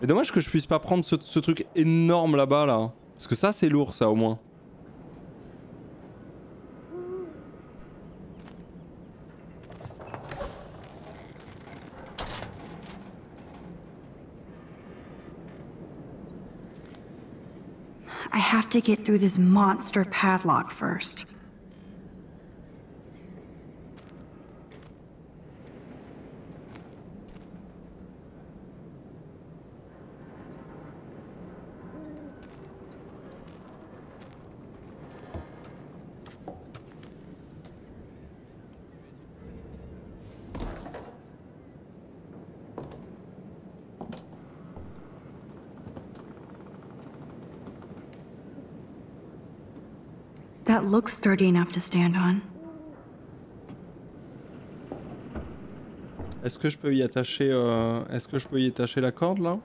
Mais dommage que je puisse pas prendre ce, ce truc énorme là-bas là. Parce que ça c'est lourd ça au moins. To get through this monster padlock first. Looks sturdy enough to stand on. Est-ce que je peux y attacher euh, Est-ce que je peux y attacher la corde là?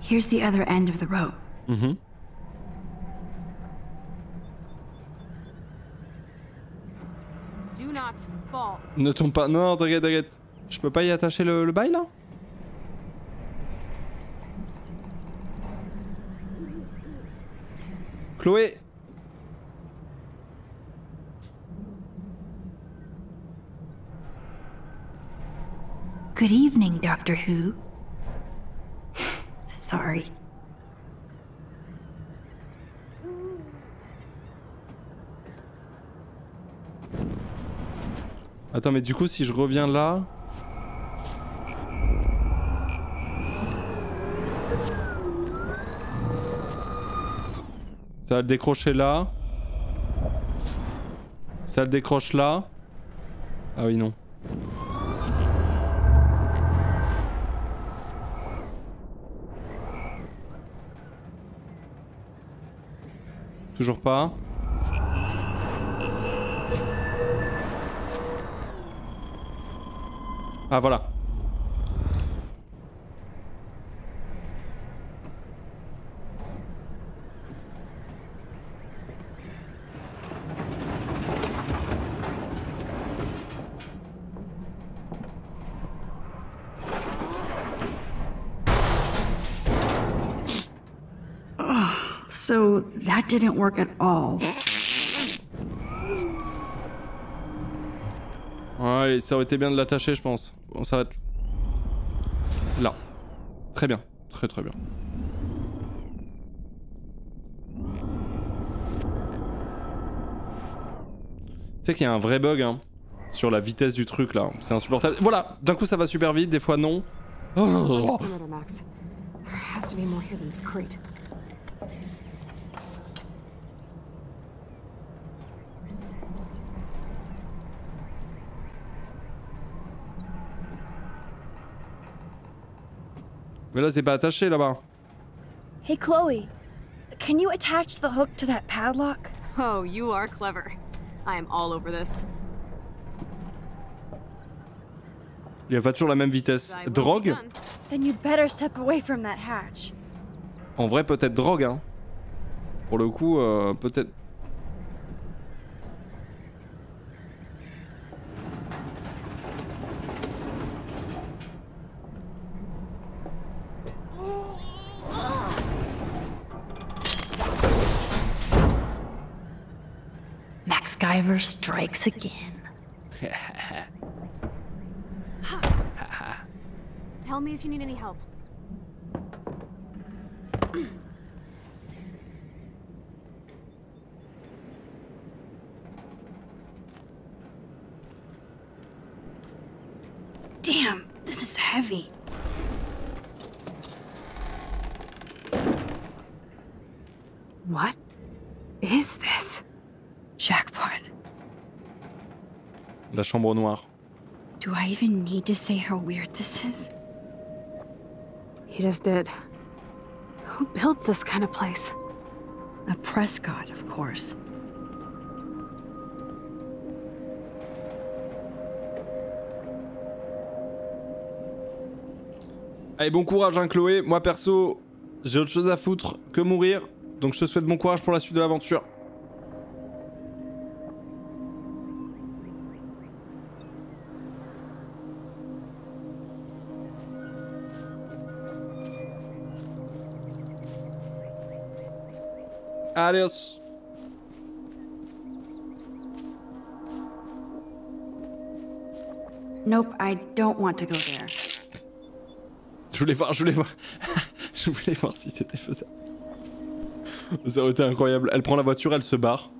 Here's the other end of the rope. Mhm. Do not fall. Ne tombe pas. Non, non, t'inquiète, t'inquiète. Je peux pas y attacher le, le bail là? Chloé Good evening, Doctor Who. <laughs> Sorry. Attends, mais du coup, si je reviens là. Ça le décrocher là. Ça le décroche là. Ah oui, non. Toujours pas. Ah voilà. Didn't work at all. Ouais, ça aurait été bien de l'attacher, je pense. On s'arrête. Là. Très bien. Très très bien. Tu sais qu'il y a un vrai bug hein, sur la vitesse du truc là. C'est insupportable. Voilà, d'un coup ça va super vite, des fois non. Oh. Perimeter, Max. There has to be more here than this crate. Mais là, c'est pas attaché là-bas. Hey, Chloe. Can you attach the hook to that padlock? Oh, you are clever. I am all over this. Il va toujours la même vitesse. Drogue? Then you better step away from that hatch. En vrai, peut-être drogue, hein. Pour le coup, euh, peut-être. Max strikes again. <laughs> <laughs> Tell me if you need any help. La chambre noire. Do I even need to say how weird this is? He just did. Who built this kind of place? A Prescott, of course. Allez, bon courage, hein, Chloé. Moi, perso, j'ai autre chose à foutre que mourir. Donc, je te souhaite bon courage pour la suite de l'aventure. Adios. Nope, I don't want to go there. Je voulais voir, je voulais voir. <laughs> je voulais voir si c'était faisable. Ça aurait été incroyable. Elle prend la voiture, elle se barre.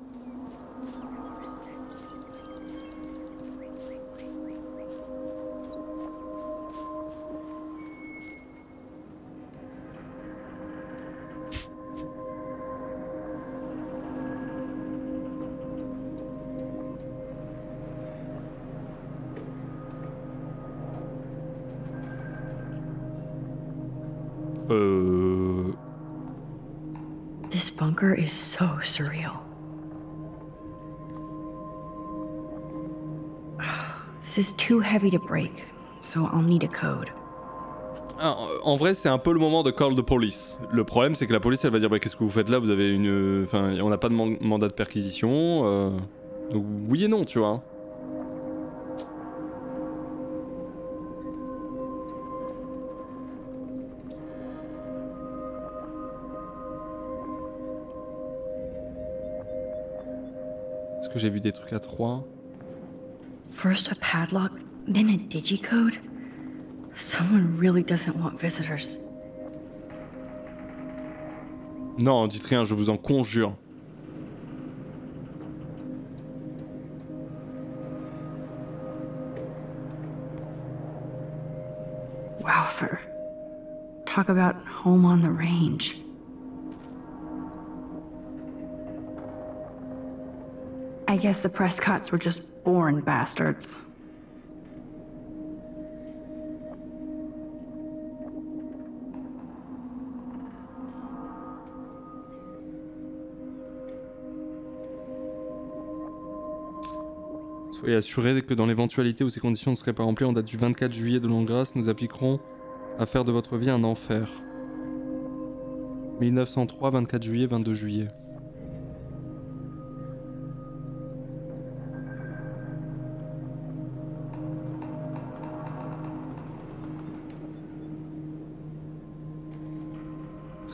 Is so surreal. <sighs> This is too heavy to break, so I'll need a code. Ah, En vrai, c'est un peu le moment de call the police. Le problème, c'est que la police, elle va dire bah, Qu'est-ce que vous faites là? Vous avez une. Enfin, on n'a pas de man- mandat de perquisition. euh, oui et non, tu vois. Que j'ai vu des trucs à 3 First a padlock, then a digicode? Someone really doesn't want visitors. Non, dites rien, je vous en conjure. Wow, sir. Talk about home on the range. I guess the Prescotts were just born bastards. Soyez assurés que dans l'éventualité où ces conditions ne seraient pas remplies en date du 24 juillet de l'an grâce, nous appliquerons à faire de votre vie un enfer. 1903, 24 juillet, 22 juillet.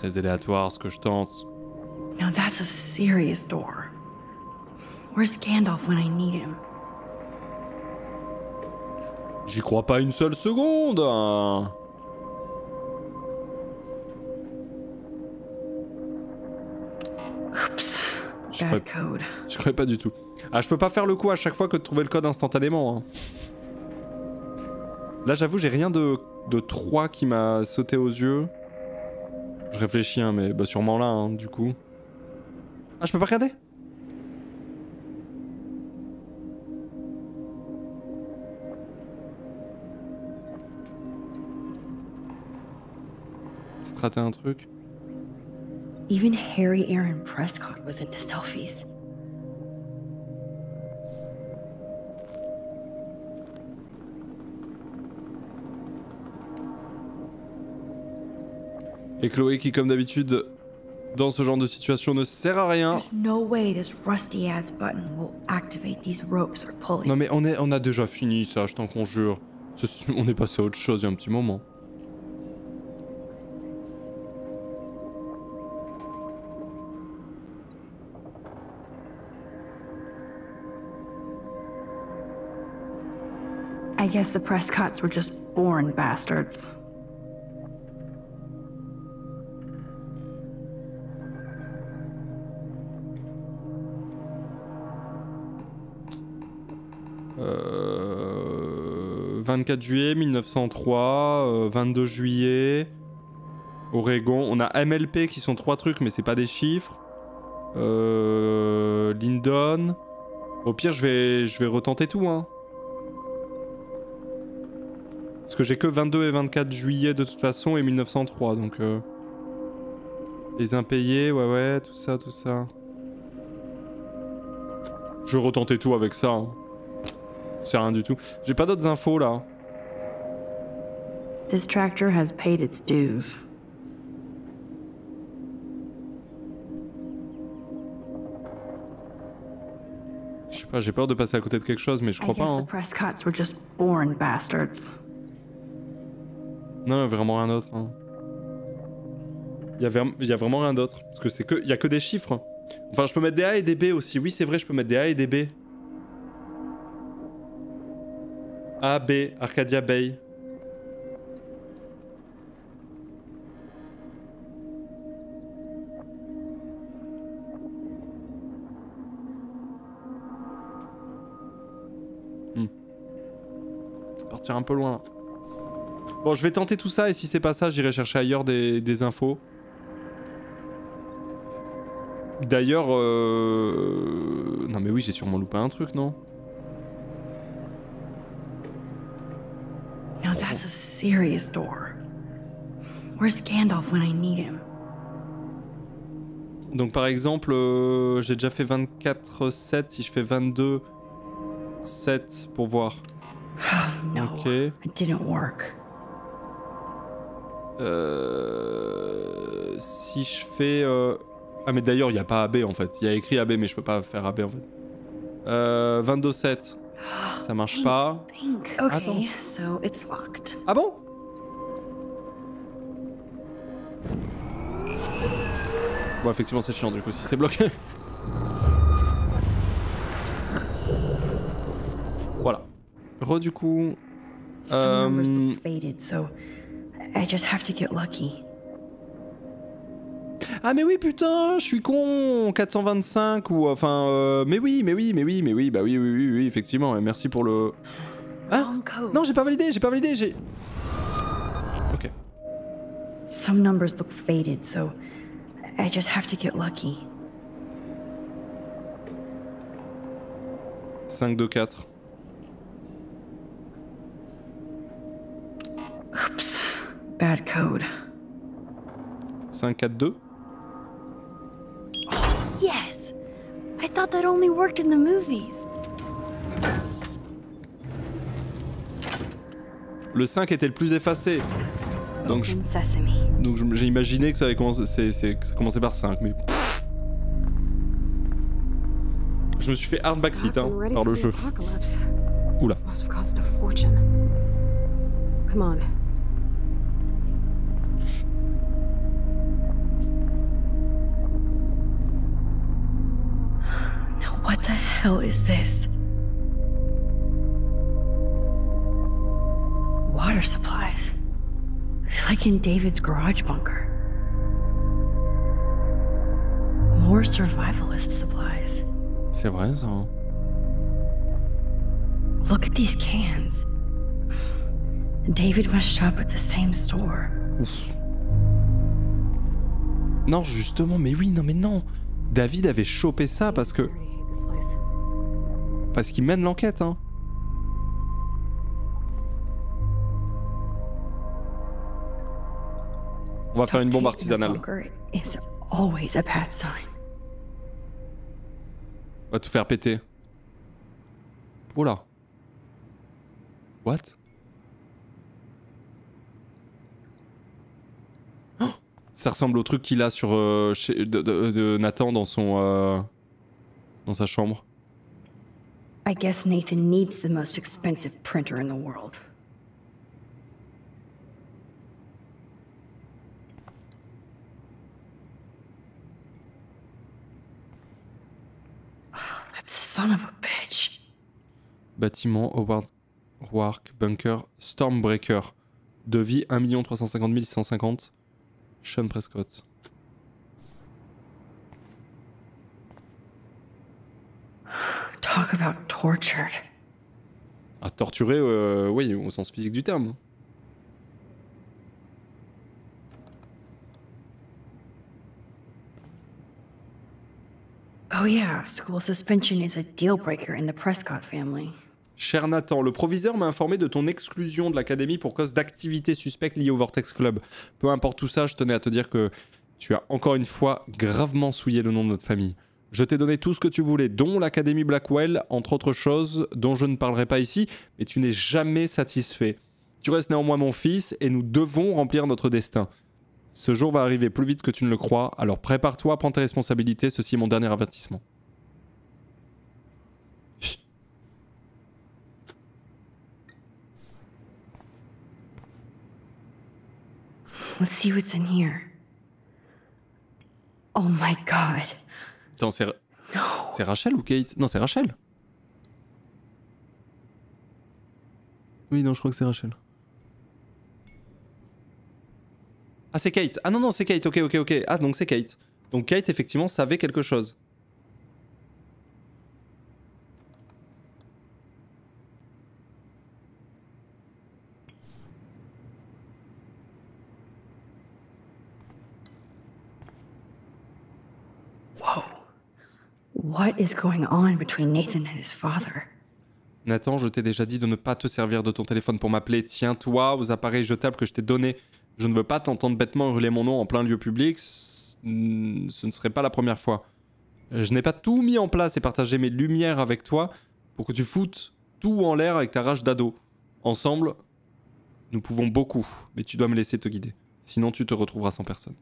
Très aléatoire ce que je tente. Now that's a serious door. Where's Gandalf when I need him? J'y crois pas une seule seconde hein. Oops. Je Bad crois- code. Je crois pas du tout. Ah, je peux pas faire le coup à chaque fois que de trouver le code instantanément. hein. Là, j'avoue, j'ai rien de, de 3 qui m'a sauté aux yeux. Je réfléchis, hein, mais bah, sûrement là, hein, du coup. Ah, je peux pas regarder? Raté un truc? Even Harry Aaron Prescott was into selfies. Et Chloé qui, comme d'habitude, dans ce genre de situation ne sert à rien. Non mais on, est, on a déjà fini ça, je t'en conjure. On est passé à autre chose il y a un petit moment. I guess the Prescotts were just born bastards. 24 juillet 1903, 22 euh, juillet, Oregon. On a MLP qui sont trois trucs, mais c'est pas des chiffres. Euh, Lyndon. Au pire, je vais, je vais retenter tout, hein. Parce que j'ai que 22 et 24 juillet de toute façon et 1903, donc... Euh... Les impayés, ouais ouais, tout ça, tout ça. Je vais tout avec ça. Hein. C'est rien du tout. J'ai pas d'autres infos là. This tractor has paid its dues. Je sais pas, j'ai peur de passer à côté de quelque chose, mais je crois pas. Hein. The Prescotts were just born bastards. Non, vraiment rien d'autre. Hein. Il, y a, vraiment rien d'autre. Parce que c'est que. Il y a que des chiffres. Enfin, je peux mettre des A et des B aussi. Oui, c'est vrai, je peux mettre des A et des B. A, B, Arcadia Bay. Hmm. Partir un peu loin là. Bon, je vais tenter tout ça et si c'est pas ça, j'irai chercher ailleurs des, infos. D'ailleurs, euh... non mais oui, j'ai sûrement loupé un truc, non? Now that's a serious door. Where's Gandalf when I need him? Donc par exemple, euh, j'ai déjà fait 24-7, si je fais 22-7 pour voir. <sighs> ok. It didn't work. Euh, si je fais... Euh... Ah mais d'ailleurs il n'y a pas AB en fait. Il y a écrit AB mais je peux pas faire AB en fait. Euh, 22-7. <gasps> Ça marche pas. Attends. So it's locked. Ah bon? Bon effectivement c'est chiant du coup si c'est bloqué. <laughs> voilà. Re du coup... Euh... Ah mais oui putain, je suis con 425 ou enfin euh, mais oui, mais oui, mais oui, mais oui, bah oui oui oui, oui effectivement, merci pour le Ah Non, j'ai pas validé, j'ai pas validé, j'ai OK. Some numbers look faded, so I just have to get lucky. 5 2 4. Bad code. 5-4-2 Yes! I thought that only worked in the movies. Le 5 était le plus effacé. Donc je... Donc j'ai imaginé que ça avait commencé, que ça commençait par 5, mais... Je me suis fait hard backseat hein, par le jeu. Oula. Come on. What the hell is this? Water supplies. It's like in David's garage bunker. More survivalist supplies. C'est vrai ça. Look at these cans. David must shop at the same store. Non, justement, mais oui, non, mais non. David avait chopé ça parce que. Parce qu'il mène l'enquête, hein. On va faire une bombe artisanale. On va tout faire péter. Oula. What? Oh <gasps> Ça ressemble au truc qu'il a sur euh, chez, de, de, de, Nathan dans son euh, dans sa chambre. I guess Nathan needs the most expensive printer in the world. <sighs> Son of a bitch. Bâtiment, Howard Wark, Bunker, Stormbreaker. Devis 1 350 650. Sean Prescott. Talk about tortured. Ah, torturé, euh, oui, au sens physique du terme. Oh yeah, school suspension is a deal breaker in the Prescott family. Cher Nathan, le proviseur m'a informé de ton exclusion de l'académie pour cause d'activités suspectes liées au Vortex Club. Peu importe tout ça, je tenais à te dire que tu as encore une fois gravement souillé le nom de notre famille. Je t'ai donné tout ce que tu voulais, dont l'Académie Blackwell, entre autres choses dont je ne parlerai pas ici, mais tu n'es jamais satisfait. Tu restes néanmoins mon fils et nous devons remplir notre destin. Ce jour va arriver plus vite que tu ne le crois, alors prépare-toi, prends tes responsabilités, ceci est mon dernier avertissement. Let's see what's in here. Oh my god. Attends, c'est... C'est Rachel ou Kate? Non, c'est Rachel. Oui, non, je crois que c'est Rachel. Ah, c'est Kate. Ah non, non, c'est Kate. Ok, ok, ok. Ah, donc c'est Kate. Donc Kate, effectivement, savait quelque chose. What is going on between Nathan and his father? Nathan, je t'ai déjà dit de ne pas te servir de ton téléphone pour m'appeler. Tiens-toi aux appareils jetables que je t'ai donnés. Je ne veux pas t'entendre bêtement hurler mon nom en plein lieu public. Ce ne serait pas la première fois. Je n'ai pas tout mis en place et partagé mes lumières avec toi pour que tu foutes tout en l'air avec ta rage d'ado. Ensemble, nous pouvons beaucoup, mais tu dois me laisser te guider. Sinon, tu te retrouveras sans personne.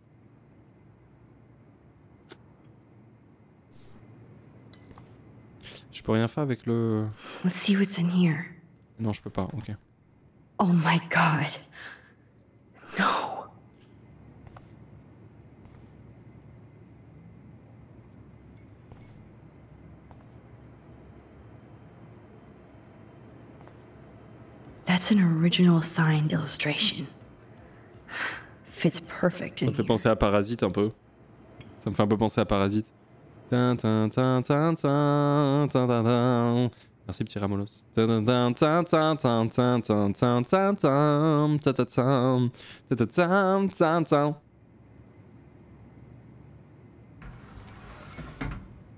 Je peux rien faire avec le. Let's see what's in here. Non, je peux pas. Ok. Oh my god. No. That's an original signed illustration. Fits perfect Ça me fait penser à Parasite un peu. Ça me fait un peu penser à Parasite. Merci petit Ramolos.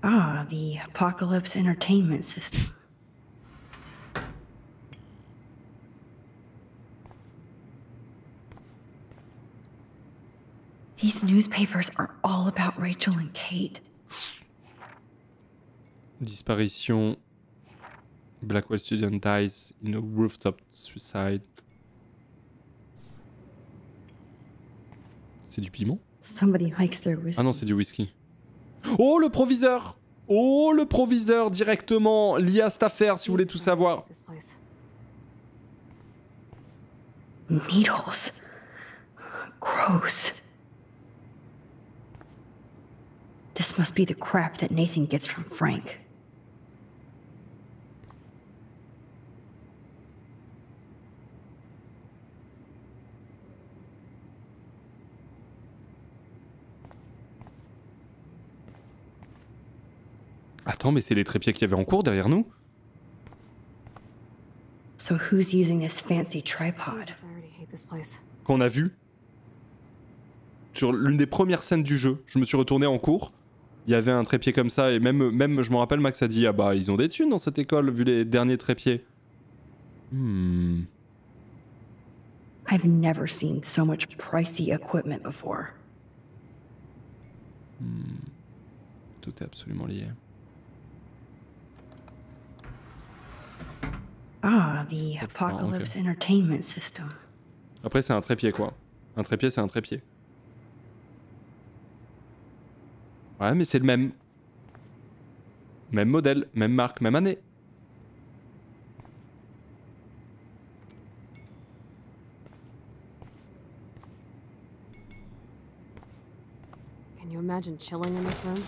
Ah, the Apocalypse Entertainment System. These newspapers are all about Rachel and Kate. Disparition. Blackwell student dies in a rooftop suicide. C'est du piment? Somebody likes their whiskey. Ah non, c'est du whisky. Oh, le proviseur Oh, le proviseur directement lié à cette affaire, si vous voulez tout savoir. Needles. Gross. This must be the crap that Nathan gets from Frank. Attends, mais c'est les trépieds qu'il y avait en cours derrière nous So who's using this fancy tripod? Qu'on a vu sur l'une des premières scènes du jeu. Je me suis retourné en cours. Il y avait un trépied comme ça et même, même je me rappelle, Max a dit Ah bah, ils ont des thunes dans cette école vu les derniers trépieds. Hmm. I've never seen so much pricey equipment before. Hmm. Tout est absolument lié. Ah, the Apocalypse Entertainment System. Après, c'est un trépied, quoi. Un trépied, c'est un trépied. Ouais, mais c'est le même. Même modèle, même marque, même année. Can you imagine chilling in this room?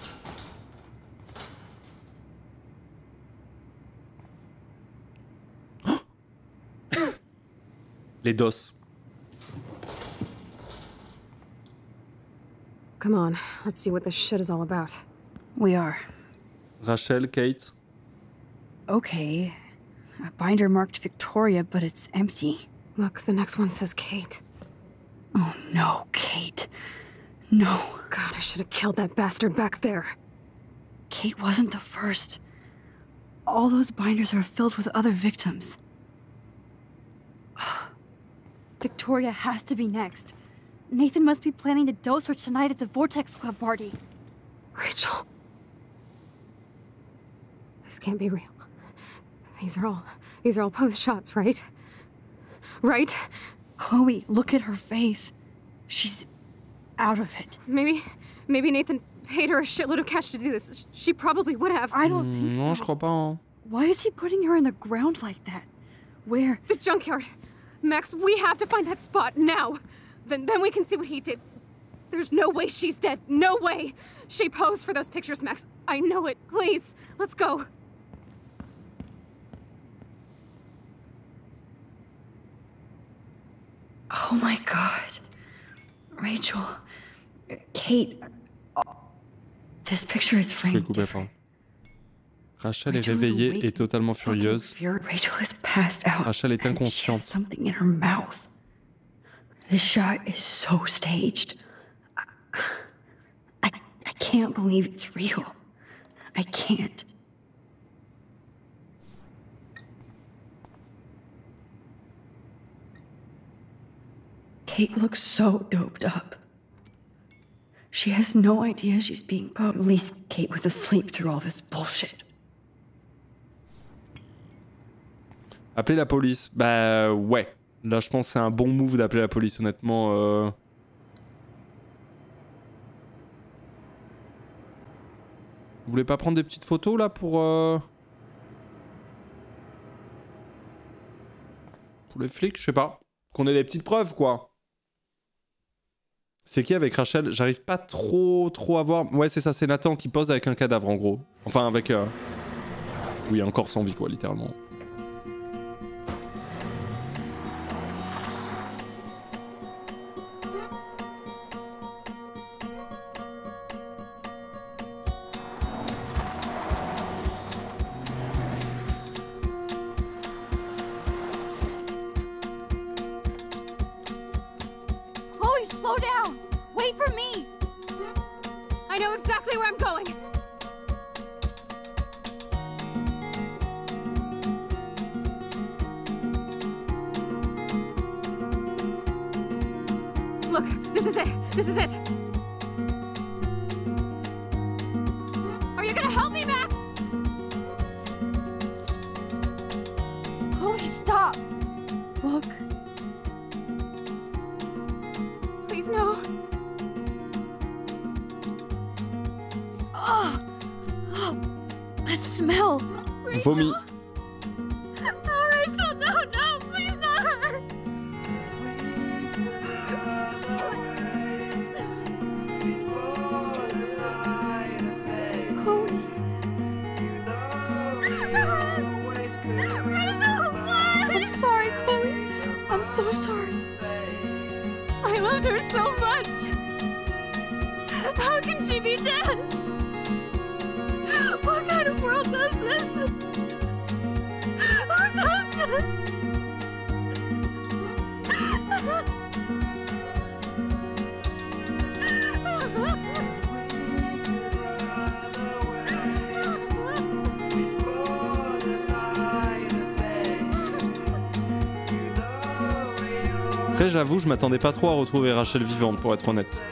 Les DOS. Come on, let's see what this shit is all about. We are. Rachel, Kate. Okay. A binder marked Victoria, but it's empty. Look, the next one says Kate. Oh no, Kate. No. God, I should have killed that bastard back there. Kate wasn't the first. All those binders are filled with other victims. Victoria has to be next. Nathan must be planning to dose her tonight at the Vortex Club party. Rachel. This can't be real. These are all... these are all post shots, right? Right? Chloe, look at her face. She's out of it. Maybe... maybe Nathan paid her a shitload of cash to do this. She probably would have. I don't think mm, so. Non, je crois pas. Why is he putting her in the ground like that? Where? The junkyard. Max, we have to find that spot now. Then, then we can see what he did. There's no way she's dead. No way. She posed for those pictures, Max. I know it. Please, let's go. Oh my god. Rachel. Kate. Uh, this picture is Je framed coupé different. fort. Rachel est is réveillée et totalement furieuse. Rachel is passed out. Rachel est and inconsciente. something in her mouth. This shot is so staged. I, I, I can't believe it's real. I can't. Kate looks so doped up. She has no idea she's being poked. At least Kate was asleep through all this bullshit. Appeler la police. Bah ouais. Là, je pense que c'est un bon move d'appeler la police, honnêtement. euh. Vous voulez pas prendre des petites photos là pour. euh, Pour les flics, je sais pas. Qu'on ait des petites preuves quoi. C'est qui avec Rachel? J'arrive pas trop trop à voir. Ouais, c'est ça, c'est Nathan qui pose avec un cadavre en gros. Enfin, avec. euh, Oui, un corps sans vie quoi, littéralement. Je m'attendais pas trop à retrouver Rachel vivante, pour être honnête.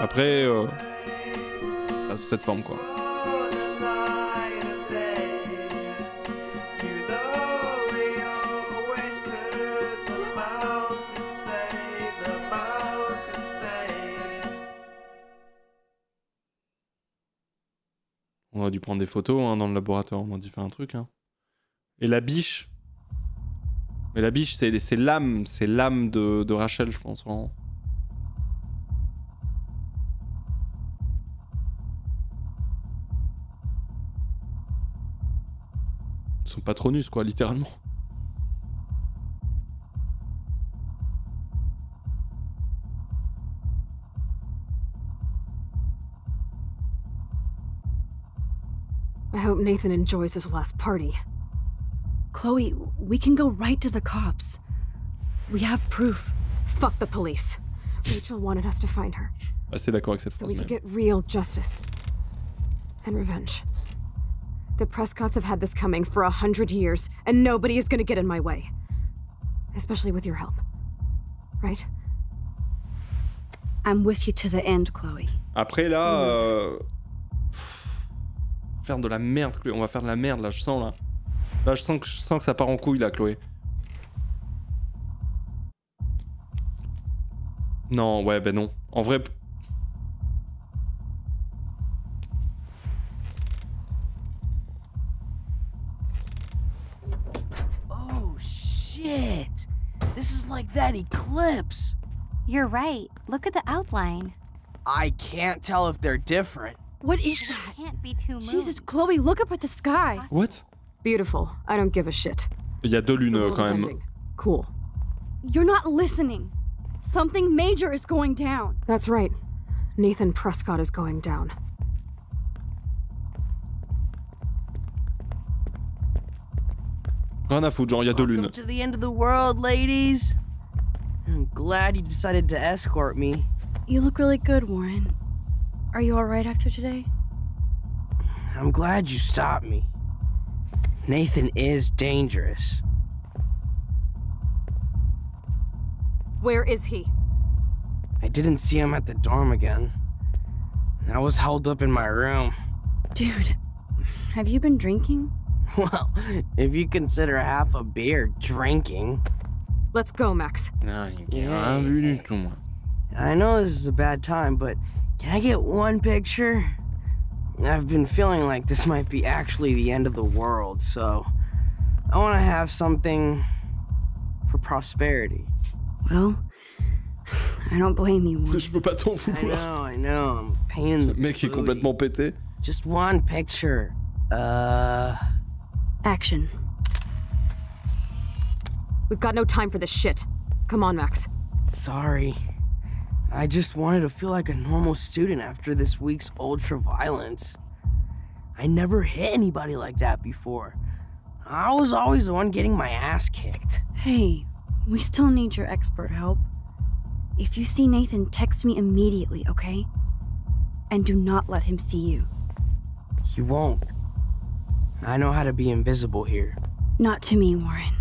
Après, euh, sous cette forme, quoi. On a dû prendre des photos hein, dans le laboratoire, on a dû faire un truc. Hein. Et la biche. Mais la biche, c'est l'âme, c'est l'âme de, Rachel, je pense. Vraiment. Son patronus, quoi, littéralement. I hope Nathan enjoys his last party. Chloe, we can go right to the cops. We have proof. Fuck the police. Rachel wanted us to find her. Assez d'accord avec cette so phrase. we could get real justice. And revenge. The Prescotts have had this coming for a hundred years, and nobody is gonna get in my way. Especially with your help. Right? I'm with you to the end, Chloe. Après là... Euh... faire de la merde, Chloé. On va faire de la merde, là, je sens, là. Là, je sens que, je sens que ça part en couille, là, Chloé. Non, ouais, ben non. En vrai... Oh, shit! This is like that eclipse! You're right. Look at the outline. I can't tell if they're different. What is that? Can't be two moons. Jesus, Chloe, look up at the sky. What? Beautiful. I don't give a shit. Il y a deux lunes, The quand même. Cool. You're not listening. Something major is going down. That's right. Nathan Prescott is going down. Rien à foutre, genre, il y a deux Welcome lunes. to the end of the world, ladies. I'm glad you decided to escort me. You look really good, Warren. Are you alright after today? I'm glad you stopped me. Nathan is dangerous. Where is he? I didn't see him at the dorm again. I was held up in my room. Dude, have you been drinking? <laughs> Well, if you consider half a beer drinking. Let's go, Max. Ah, il y a rien vu du tout, moi. I know this is a bad time, but can I get one picture? I've been feeling like this might be actually the end of the world, so I want to have something for prosperity. Well, I don't blame you, Warren. Je peux pas t'en I know, I know, I'm a pain in Ce the mec est booty. complètement pété. Just one picture. Uh, Action. We've got no time for this shit. Come on, Max. sorry. I just wanted to feel like a normal student after this week's ultra violence. I never hit anybody like that before. I was always the one getting my ass kicked. Hey, we still need your expert help. If you see Nathan, text me immediately, okay? And do not let him see you. He won't. I know how to be invisible here. Not to me, Warren.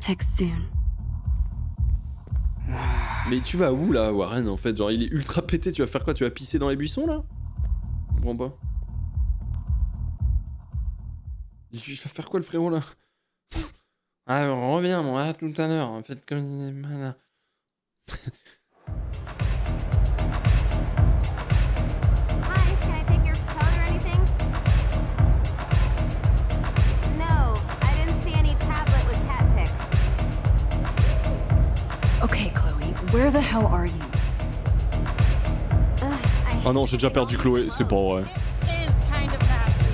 Text soon. Mais tu vas où là, Warren en fait? Genre il est ultra pété, tu vas faire quoi? Tu vas pisser dans les buissons là? Je comprends pas. Il va faire quoi le frérot là? Ah, reviens, mon, à tout à l'heure. Faites comme il est malin. Where the hell are you? Oh non, j'ai déjà perdu Chloé, c'est pas vrai.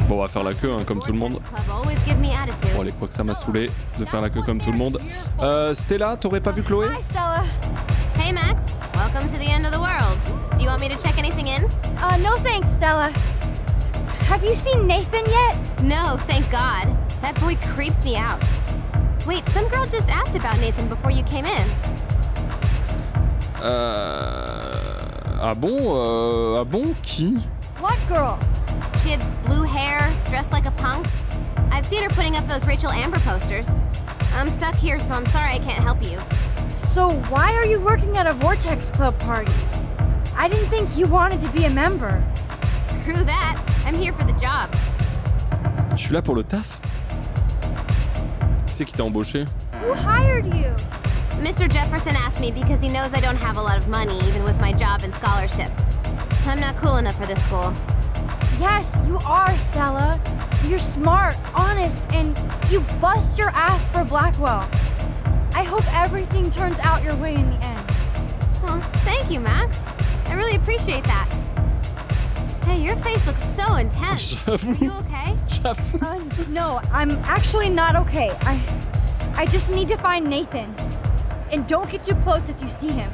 Bon, on va faire la queue, hein, comme tout le monde. Bon, allez, quoi que ça m'a saoulé de faire la queue comme tout le monde. Euh, Stella, t'aurais pas vu Chloé? Hey, Max. Welcome to the end of the world. Do you want me to check anything in? Uh, no thanks, Stella. Have you seen Nathan yet? No, thank God. That boy creeps me out. Wait, some girl just asked about Nathan before you came in. Euh... Ah bon euh... Ah bon Qui What girl? She had blue hair, dressed like a punk. I've seen her putting up those Rachel Amber posters. I'm stuck here, so I'm sorry I can't help you. So why are you working at a Vortex Club party? I didn't think you wanted to be a member. Screw that. I'm here for the job. Je suis là pour le taf Qui c'est qui t'a embauché Who hired you? Mr. Jefferson asked me because he knows I don't have a lot of money, even with my job and scholarship. I'm not cool enough for this school. Yes, you are, Stella. You're smart, honest, and you bust your ass for Blackwell. I hope everything turns out your way in the end. Well, thank you, Max. I really appreciate that. Hey, your face looks so intense. <laughs> Are you <laughs> okay? Uh, no, I'm actually not okay. I, I just need to find Nathan. And don't get too close if you see him.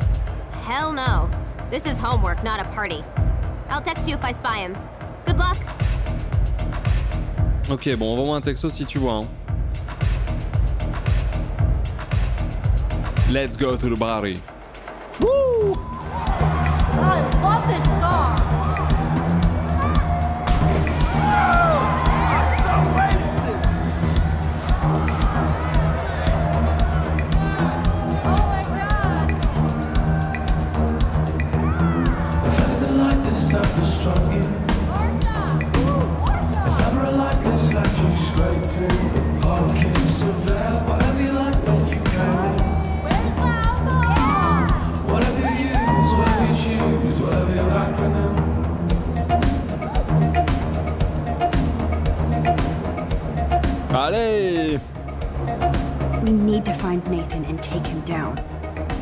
Hell no. This is homework, not a party. I'll text you if I spy him. Good luck. Ok, bon, envoie-moi un texto si tu vois. Hein. Let's go to the party. Woo! I love this song. Allez We need to find Nathan and take him down.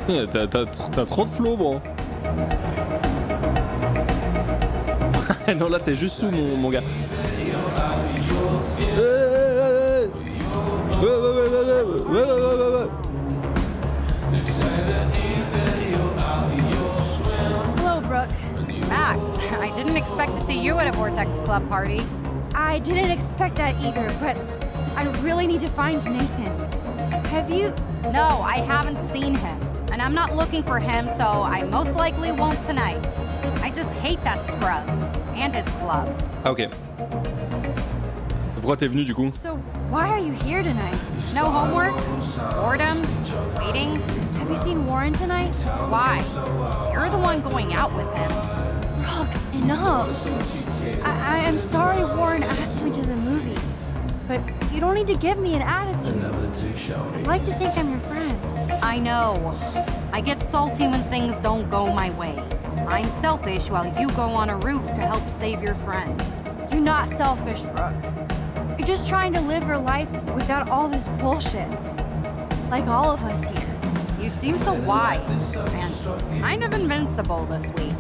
T'as t'as- trop de flow, bon. <laughs> non, là, t'es juste sous, mon, mon gars. Hello, Brooke. Max, <laughs> I didn't expect to see you at a Vortex Club party. I didn't expect that either, but I really need to find Nathan. Have you? No, I haven't seen him. And I'm not looking for him, so I most likely won't tonight. I just hate that scrub. And his club. Ah, ok. Pourquoi t'es venu, du coup So, why are you here tonight? No homework? Boredom? Waiting? Have you seen Warren tonight? Why? You're the one going out with him. Brooke, enough. I, I am sorry Warren asked me to the movies, but you don't need to give me an attitude. I'd like to think I'm your friend. I know. I get salty when things don't go my way. I'm selfish while you go on a roof to help save your friend. You're not selfish, Brooke. You're just trying to live your life without all this bullshit. Like all of us here. You seem so wise and kind of invincible this week.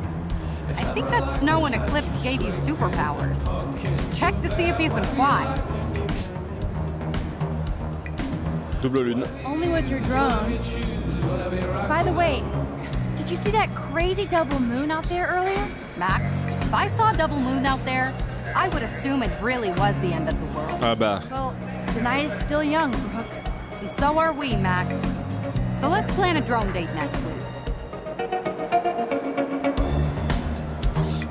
I think that snow and eclipse gave you superpowers. Check to see if you can fly. Double lune. Only with your drone. By the way, did you see that crazy double moon out there earlier? Max, if I saw a double moon out there, I would assume it really was the end of the world. Ah bah. Well, the night is still young, Brooke. And so are we, Max. So let's plan a drone date next week.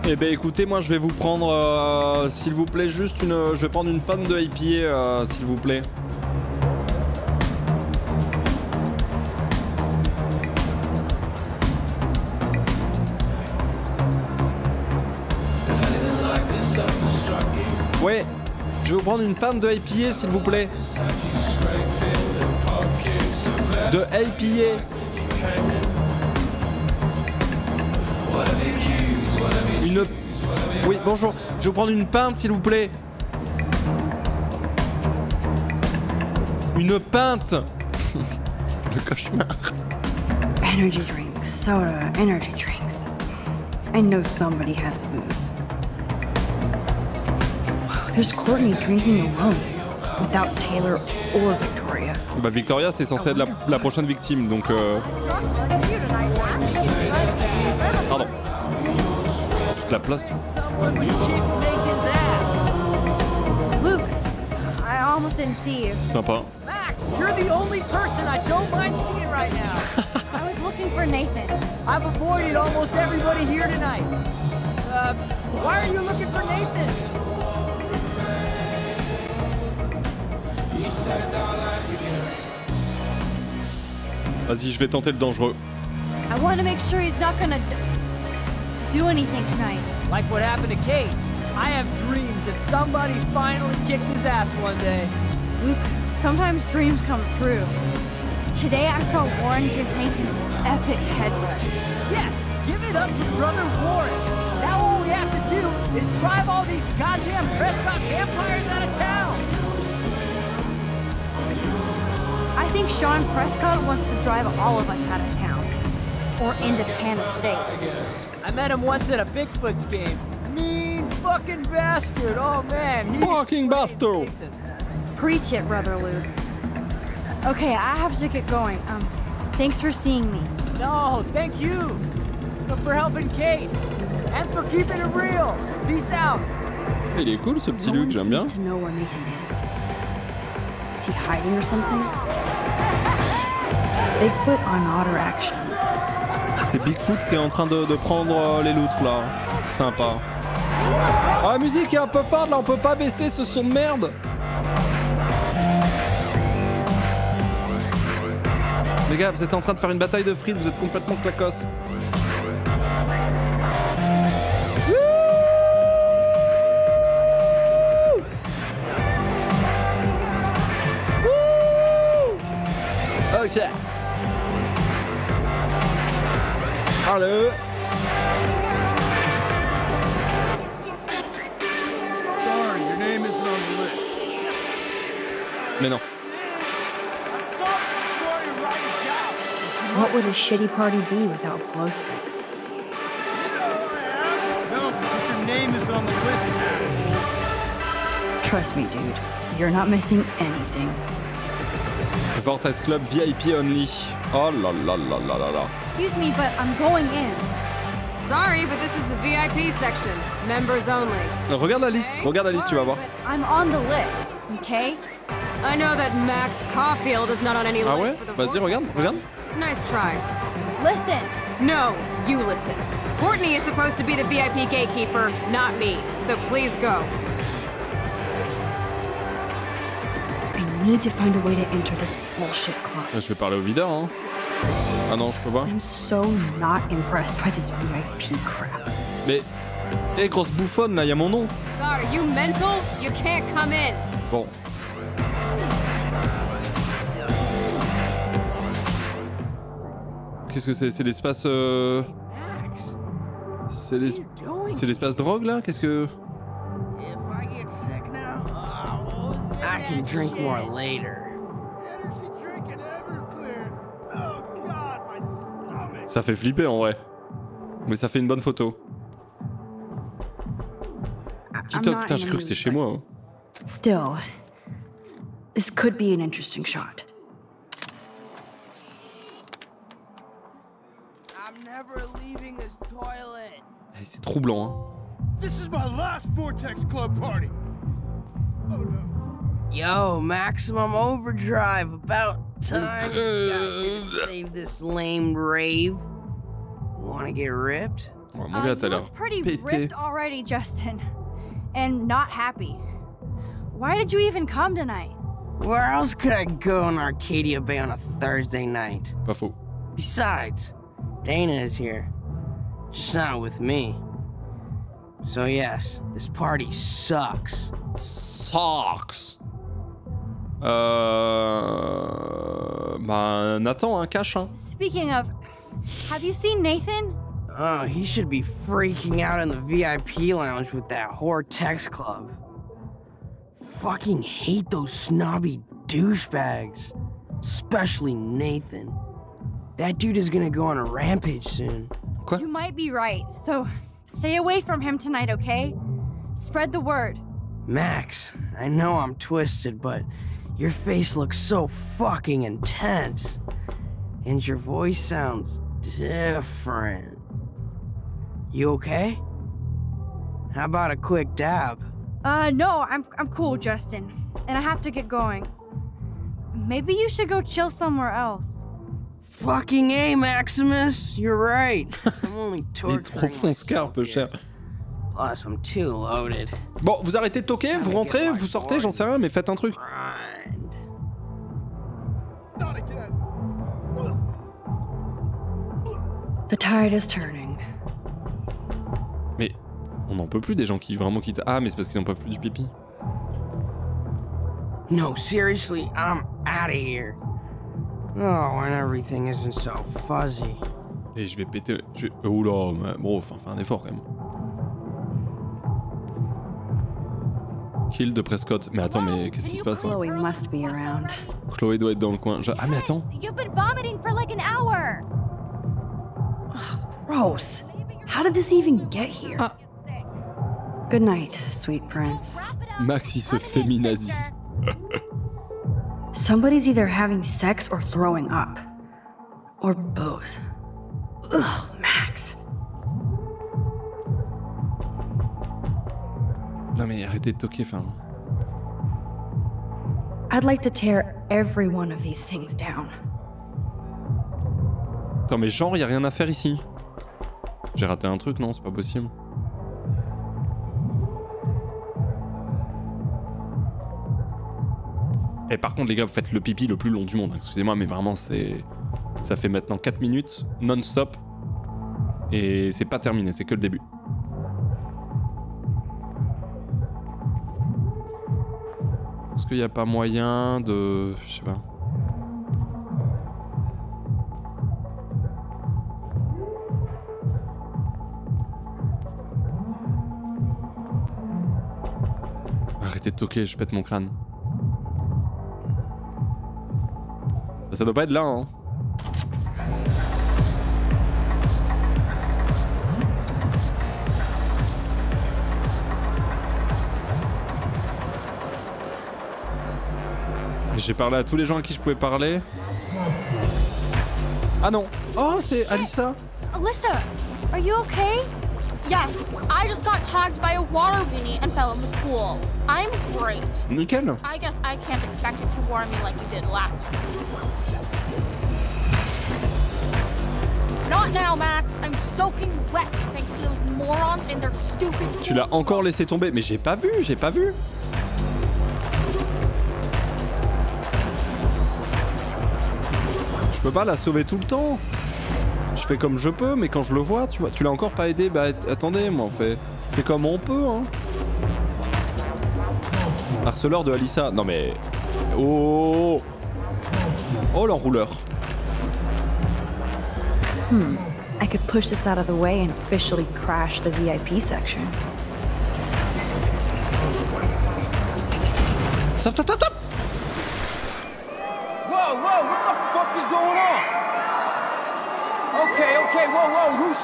Eh ben écoutez, moi je vais vous prendre, euh, s'il vous plaît, juste une... Je vais prendre une panne de IPA, euh, s'il vous plaît. Prendre une panne de IPA, s'il vous plaît. De IPA. Une... Oui, bonjour. Je vais vous prendre une pinte, s'il vous plaît. Une pinte <laughs> Le cauchemar. Energy drinks, soda, energy drinks. I know somebody has the booze. Wow, there's Courtney drinking alone, without Taylor or Victoria. Bah Victoria, c'est censé être la, la prochaine victime, donc... Euh... Pardon. Toute la place. Luke, I almost didn't see you. Sympa. Max, you're the only person I don't mind seeing right now. <laughs> I was looking for Nathan. I've avoided almost everybody here tonight. Uh, why are you looking for Nathan? Vas-y, je vais tenter le dangereux. I want to make sure he's not gonna do anything tonight. Like what happened to Kate. I have dreams that somebody finally kicks his ass one day. Luke, sometimes dreams come true. Today I saw Warren give Nathan an epic headbutt. Yes, give it up to brother Warren. Now all we have to do is drive all these goddamn Prescott vampires out of town. I think Sean Prescott wants to drive all of us out of town. Or into Pan State. I met him once at a Bigfoot's game. Mean fucking bastard. Oh man, he Fucking bastard. Preach it, Brother Luke. Okay, I have to get going. Um, thanks for seeing me. No, thank you. But for helping Kate. And for keeping it real. Peace out. Il est cool ce petit no Luke, j'aime bien. to know where Nathan is. C'est Bigfoot qui est en train de, de prendre euh, les loutres là. Sympa. Ah, la musique est un peu forte là, on peut pas baisser ce son de merde. Les gars, vous êtes en train de faire une bataille de frites, vous êtes complètement clacos. Allez. Sorry, your name isn't on the list. Mais non. What would a shitty party be without glow sticks? No, because your name isn't on the list, asshole. Trust me, dude. You're not missing anything. Vortex Club VIP only. Oh là là là là là là. Excuse me, but I'm going in. Sorry, but this is the VIP section. Members only. Regarde la liste, regarde la liste, tu vas voir. I'm on the list, okay? I know that Max Caulfield is not on any Ah list ouais for the Vas-y, regarde, regarde. Nice try. Listen, No, you listen. Courtney is supposed to be the VIP gatekeeper, not me. So please go. Need to find a way to enter this bullshit club. Je vais parler au videur, hein. Ah non, je peux pas. I'm so not impressed by this VIP crap. Mais. Eh, grosse bouffonne, là, y a mon nom. Are you mental? You can't come in. Bon. Qu'est-ce que c'est? C'est l'espace. Euh... C'est l'espace drogue là? Qu'est-ce que. Can drink more later. Ça fait flipper en vrai. Mais ça fait une bonne photo. Putain, in j'ai cru que c'était chez moi. hein. Still, this could be an interesting shot. I'm never leaving this toilet. Eh, C'est troublant, hein. This is my last Vortex Club party. Oh no. Yo, maximum overdrive. About time. you got save this lame rave. Wanna get ripped? Ouais, mon uh, you look pretty pété. ripped already, Justin. And not happy. Why did you even come tonight? Where else could I go in Arcadia Bay on a Thursday night? Pas faux. Besides, Dana is here. Just not with me. So, yes, this party sucks. Sucks. Euh. Bah, Nathan, hein, cache, hein. Speaking of, have you seen Nathan? Oh, he should be freaking out in the VIP lounge with that whore text club. Fucking hate those snobby douchebags. Especially Nathan. That dude is gonna go on a rampage soon. Quoi You might be right, so stay away from him tonight, okay? Spread the word. Max, I know I'm twisted, but your face looks so fucking intense. And your voice sounds different. You okay? How about a quick dab? Uh, no, I'm I'm cool, Justin, and I have to get going. Maybe you should go chill somewhere else. Fucking A, Maximus! You're right. <laughs> I'm only Il est torturing trop fonce-car, un peu cher. Plus, I'm too loaded. Bon, vous arrêtez de toquer, vous rentrez, vous sortez, j'en sais rien, mais faites un truc. The tide is turning. Mais on n'en peut plus des gens qui vraiment quittent. Ah, mais c'est parce qu'ils n'en peuvent plus du pipi. No, seriously, I'm out of here. Oh, and everything isn't so fuzzy. Et je vais péter. Je... Oula, mais bon, enfin, fais un effort quand même. Kill de Prescott. Mais attends, mais qu'est-ce qui se passe là? Chloe must be around. Chloé doit être dans le coin. Je- Ah, mais attends. You've been vomiting for like an hour. Gross. How did this even get here? Uh. Good night, sweet prince. Max, il se féminazie. <laughs> Somebody's either having sex or throwing up. Or both. Ugh, Max. Non, mais arrêtez de toquer, enfin. I'd like to tear every one of these things down. Attends, mais genre, y a rien à faire ici. J'ai raté un truc, non C'est pas possible. Et par contre, les gars, vous faites le pipi le plus long du monde. Excusez-moi, mais vraiment, c'est. Ça fait maintenant 4 minutes, non-stop. Et c'est pas terminé, c'est que le début. Est-ce qu'il n'y a pas moyen de. Je sais pas. De toquer, je pète mon crâne. Ça doit pas être là, hein. J'ai parlé à tous les gens à qui je pouvais parler. Ah non Oh, c'est Alissa Alyssa, are you okay? Yes, I just got tagged by a water weenie and fell in the pool. I'm great. Nickel I guess I can't expect it to warm me like we did last week. Not now, Max. I'm soaking wet thanks to those morons and their stupid. Tu l'as encore laissé tomber Mais j'ai pas vu, j'ai pas vu Je peux pas la sauver tout le temps Je fais comme je peux, mais quand je le vois, tu vois, tu l'as encore pas aidé Bah att- attendez, moi on fait, fait comme on peut, hein Harceleur de Alissa, non mais... Oh Oh l'enrouleur Hmm. I could push this out of the way and officially crash the VIP section. Stop, stop, stop,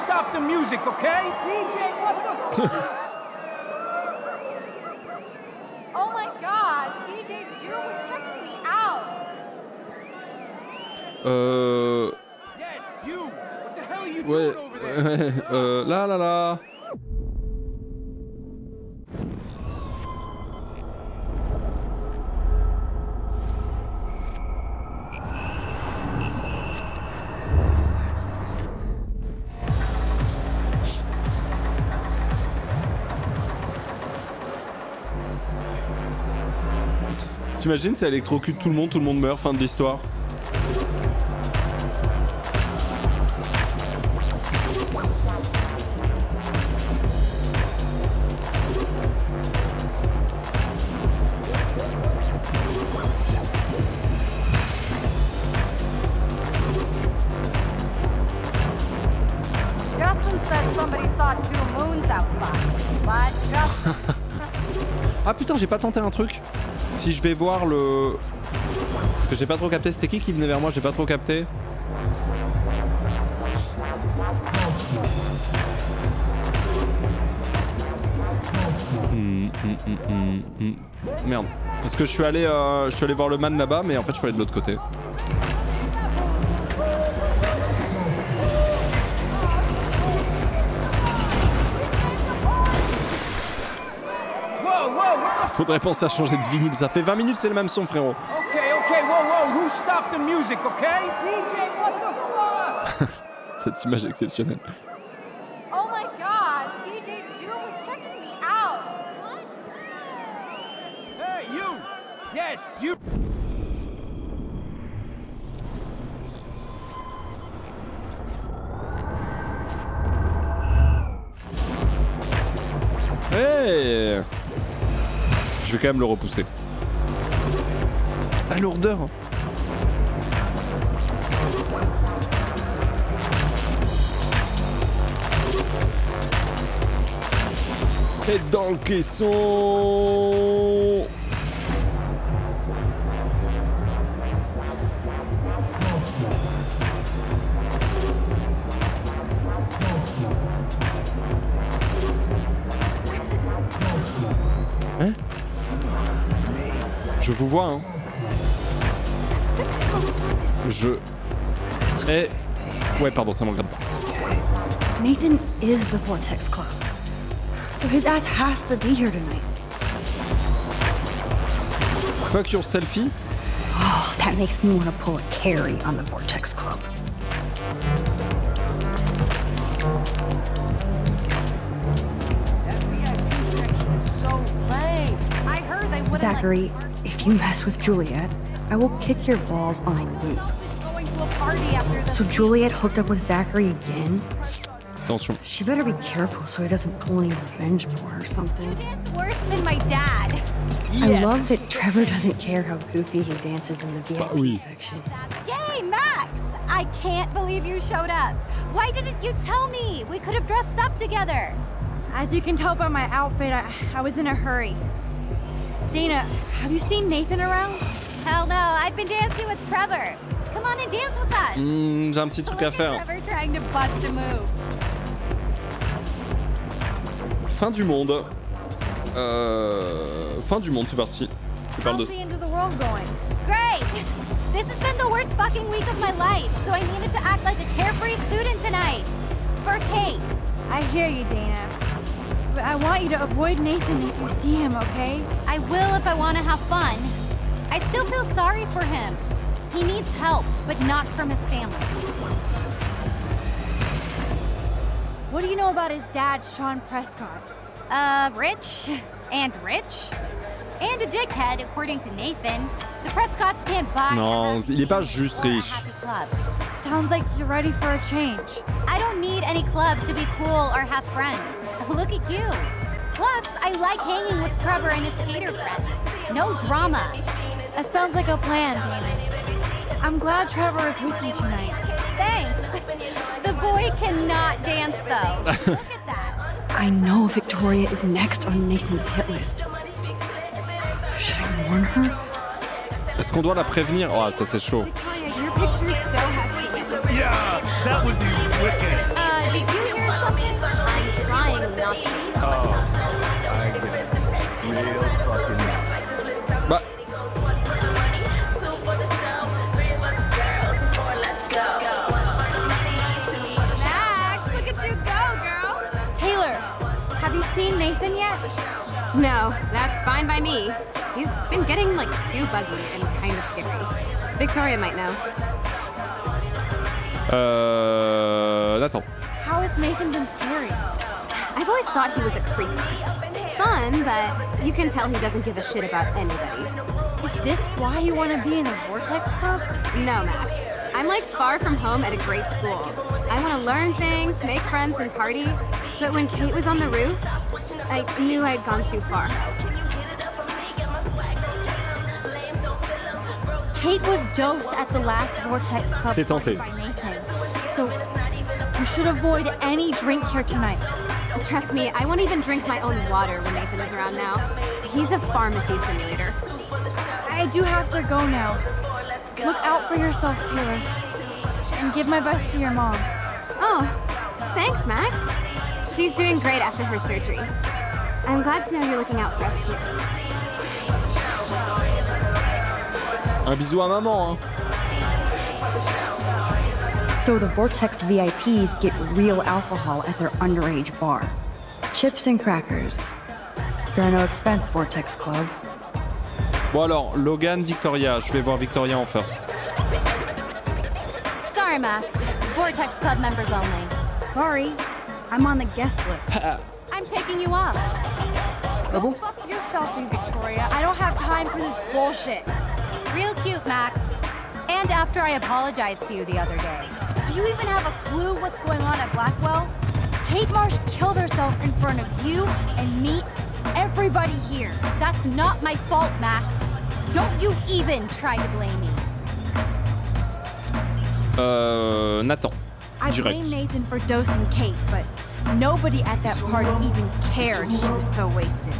whoa, whoa, who stopped the music, okay? DJ, what the <laughs> Oh my god, DJ Drew was checking me out. Euh... Yes, you! What the hell are you Ouais, doing over there? <laughs> ouais, euh, là, là, là. T'imagines, ça électrocute tout le monde, tout le monde meurt, fin de l'histoire. <laughs> Ah putain, j'ai pas tenté un truc. Si je vais voir le. Parce que j'ai pas trop capté, c'était qui qui venait vers moi J'ai pas trop capté. Hmm, hmm, hmm. Merde. Parce que je suis allé, euh, je suis allé voir le man là-bas, mais en fait je suis allé de l'autre côté. Faudrait penser à changer de vinyle. Ça fait 20 minutes, c'est le même son, frérot. Okay, okay, whoa, whoa, who stopped the music, okay? DJ, what the fuck? Cette image exceptionnelle. Quand même le repousser. La lourdeur Et dans le caisson vous vois, hein. Je... Eh... Ouais, pardon, ça m'en regarde pas. Nathan is the Vortex Club. So his ass has to be here tonight. Fuck your selfie Oh, that makes me want to pull a carry on the Vortex Club. That VIP section is so lame. I heard they wouldn't Zachary, if you mess with Juliet, I will kick your balls on a loop. like going to a party after the So Juliet hooked up with Zachary again? Attention. She better be careful so he doesn't pull any revenge porn or something. You Dance worse than my dad. I love that Trevor doesn't care how goofy he dances in the VIP Bah oui. section. Yay, Max! I can't believe you showed up. Why didn't you tell me? We could have dressed up together. As you can tell by my outfit, I, I was in a hurry. Dana, have you seen Nathan around? Hell no, I've been dancing with Trevor. Come on and dance with us. Hmm, J'ai un petit truc à faire. Trevor trying to bust a move. Fin du monde. Euh... Fin du monde, c'est parti. Je parle de How's ça. the end of the world going? Great! <laughs> This has been the worst fucking week of my life, so I needed to act like a carefree student tonight. For Kate. I hear you, Dana. But I want you to avoid Nathan if you see him, okay? I will if I want to have fun. I still feel sorry for him. He needs help, but not from his family. What do you know about his dad, Sean Prescott? Uh, rich and rich and a dickhead, according to Nathan. The Prescotts can't buy. Non, il est pas juste riche. Sounds like you're ready for a change. I don't need any club to be cool or have friends. Look at you. Plus, I like hanging with Trevor and his skater friends. No drama. That sounds like a plan, Dana. I'm glad Trevor is with you tonight. Thanks. The boy cannot dance though. <laughs> Look at that. I know Victoria is next on Nathan's hit list. Should I warn her? Est-ce qu'on doit la prévenir Oh, ça c'est chaud. Victoria, your picture's so hefty. Yeah, that would be wicked. Uh, trying not to. I get it. Real fucking Bah, Max, look at you go, girl. Taylor, have you seen Nathan yet? No, that's fine by me. He's been getting like too buggy and kind of scary. Victoria might know. euh... Attends. How has Nathan been scary? I've always thought he was a creep. Fun, but you can tell he doesn't give a shit about anybody. Is this why you want to be in the Vortex Club? No, Max. I'm like far from home at a great school. I want to learn things, make friends, and party. But when Kate was on the roof, I knew I'd gone too far. Kate was dosed at the last Vortex Club C'est tenté. party by Nathan. So you should avoid any drink here tonight. Trust me, I won't even drink my own water when Nathan is around now. He's a pharmacy simulator. I do have to go now. Look out for yourself, Taylor. And give my best to your mom. Oh, thanks, Max. She's doing great after her surgery. I'm glad to know you're looking out for us too. Un bisou à maman, hein. So the Vortex VIPs get real alcohol at their underage bar. Chips and crackers. Spare no expense, Vortex Club. Bon alors, Logan, Victoria. Je vais voir Victoria en first. Sorry, Max. Vortex Club members only. Sorry, I'm on the guest list. I'm taking you ah off. Go fuck yourself, you Victoria. I don't have time for this bullshit. Real cute, Max. And after I apologized to you the other day. Do you even have a clue what's going on at Blackwell? Kate Marsh killed herself in front of you and me everybody here. That's not my fault, Max. Don't you even try to blame me. Euh, Nathan. I Direct. blame Nathan for dosing Kate, but nobody at that party even cared she was so wasted.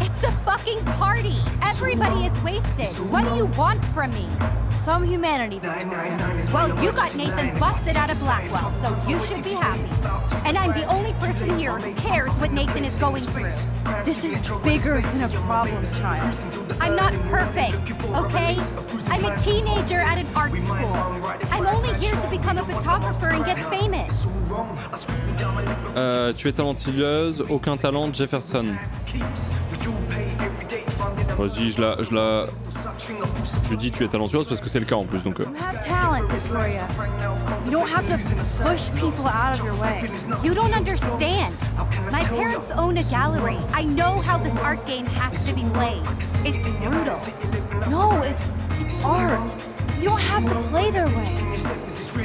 It's a fucking party. Everybody is wasted. What do you want from me? Some humanity, Victoria. Well, you got Nathan busted out of Blackwell, so you should be happy. And I'm the only person here who cares what Nathan is going through. This is bigger than a problem child. I'm not perfect, okay? I'm a teenager at an art school. I'm only here to become a photographer and get famous. Euh, tu es talentueuse, aucun talent, Jefferson. Vas-y, je la, je la, je dis tu es talentueuse parce que c'est le cas en plus donc. euh. You don't have to push people out of your way. You don't understand. My parents own a gallery. I know how this art game has to be played. It's brutal. No, it's it's art. You don't have to play their way.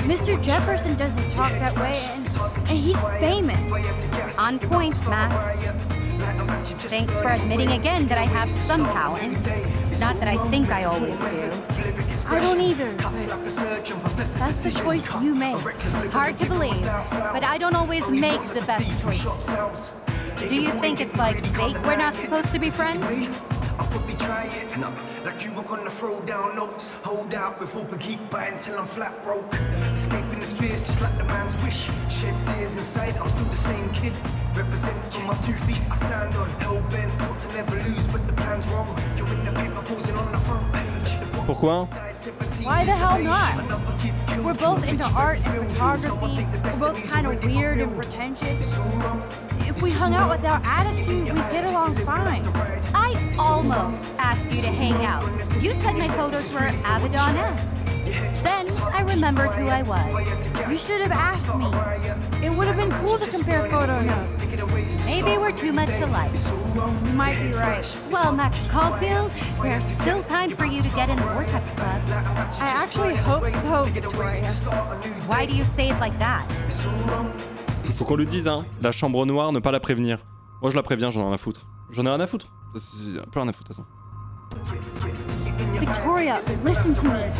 Mr. Jefferson doesn't talk that way, and, and he's famous. On point, Max. Thanks for admitting again that I have some talent. Not that I think I always do. I don't either. That's the choice you make. Hard to believe, but I don't always make the best choices. Do you think it's like fate we're not supposed to be friends? Like you were gonna throw down notes, hold out with hope and keep buying till I'm flat broke. Escaping the fears just like the man's wish. Shed tears inside, I'm still the same kid. Represent for my two feet, I stand on. Hell bent, taught to never lose, but the plan's wrong. You're in the paper posing on the front page. Pourquoi Why the hell not? We're both into art and photography. We're both kind of weird and pretentious. If we hung out with our attitude, we'd get along fine. I almost asked you to hang out. You said my photos were Abaddon-esque. Then I remembered who I was. You should have asked me. It would have been cool to compare photo notes. Maybe we're too much alike. You might be right. Well, Max Caulfield, there's still time for you to get in the Vortex Club. I actually hope so, Victoria. Why do you say it like that? Il faut qu'on lui dise hein. La chambre noire, ne pas la prévenir. Moi je la préviens, j'en ai rien à foutre. J'en ai rien à foutre. Plus rien à foutre de toute façon. Victoria, listen to me.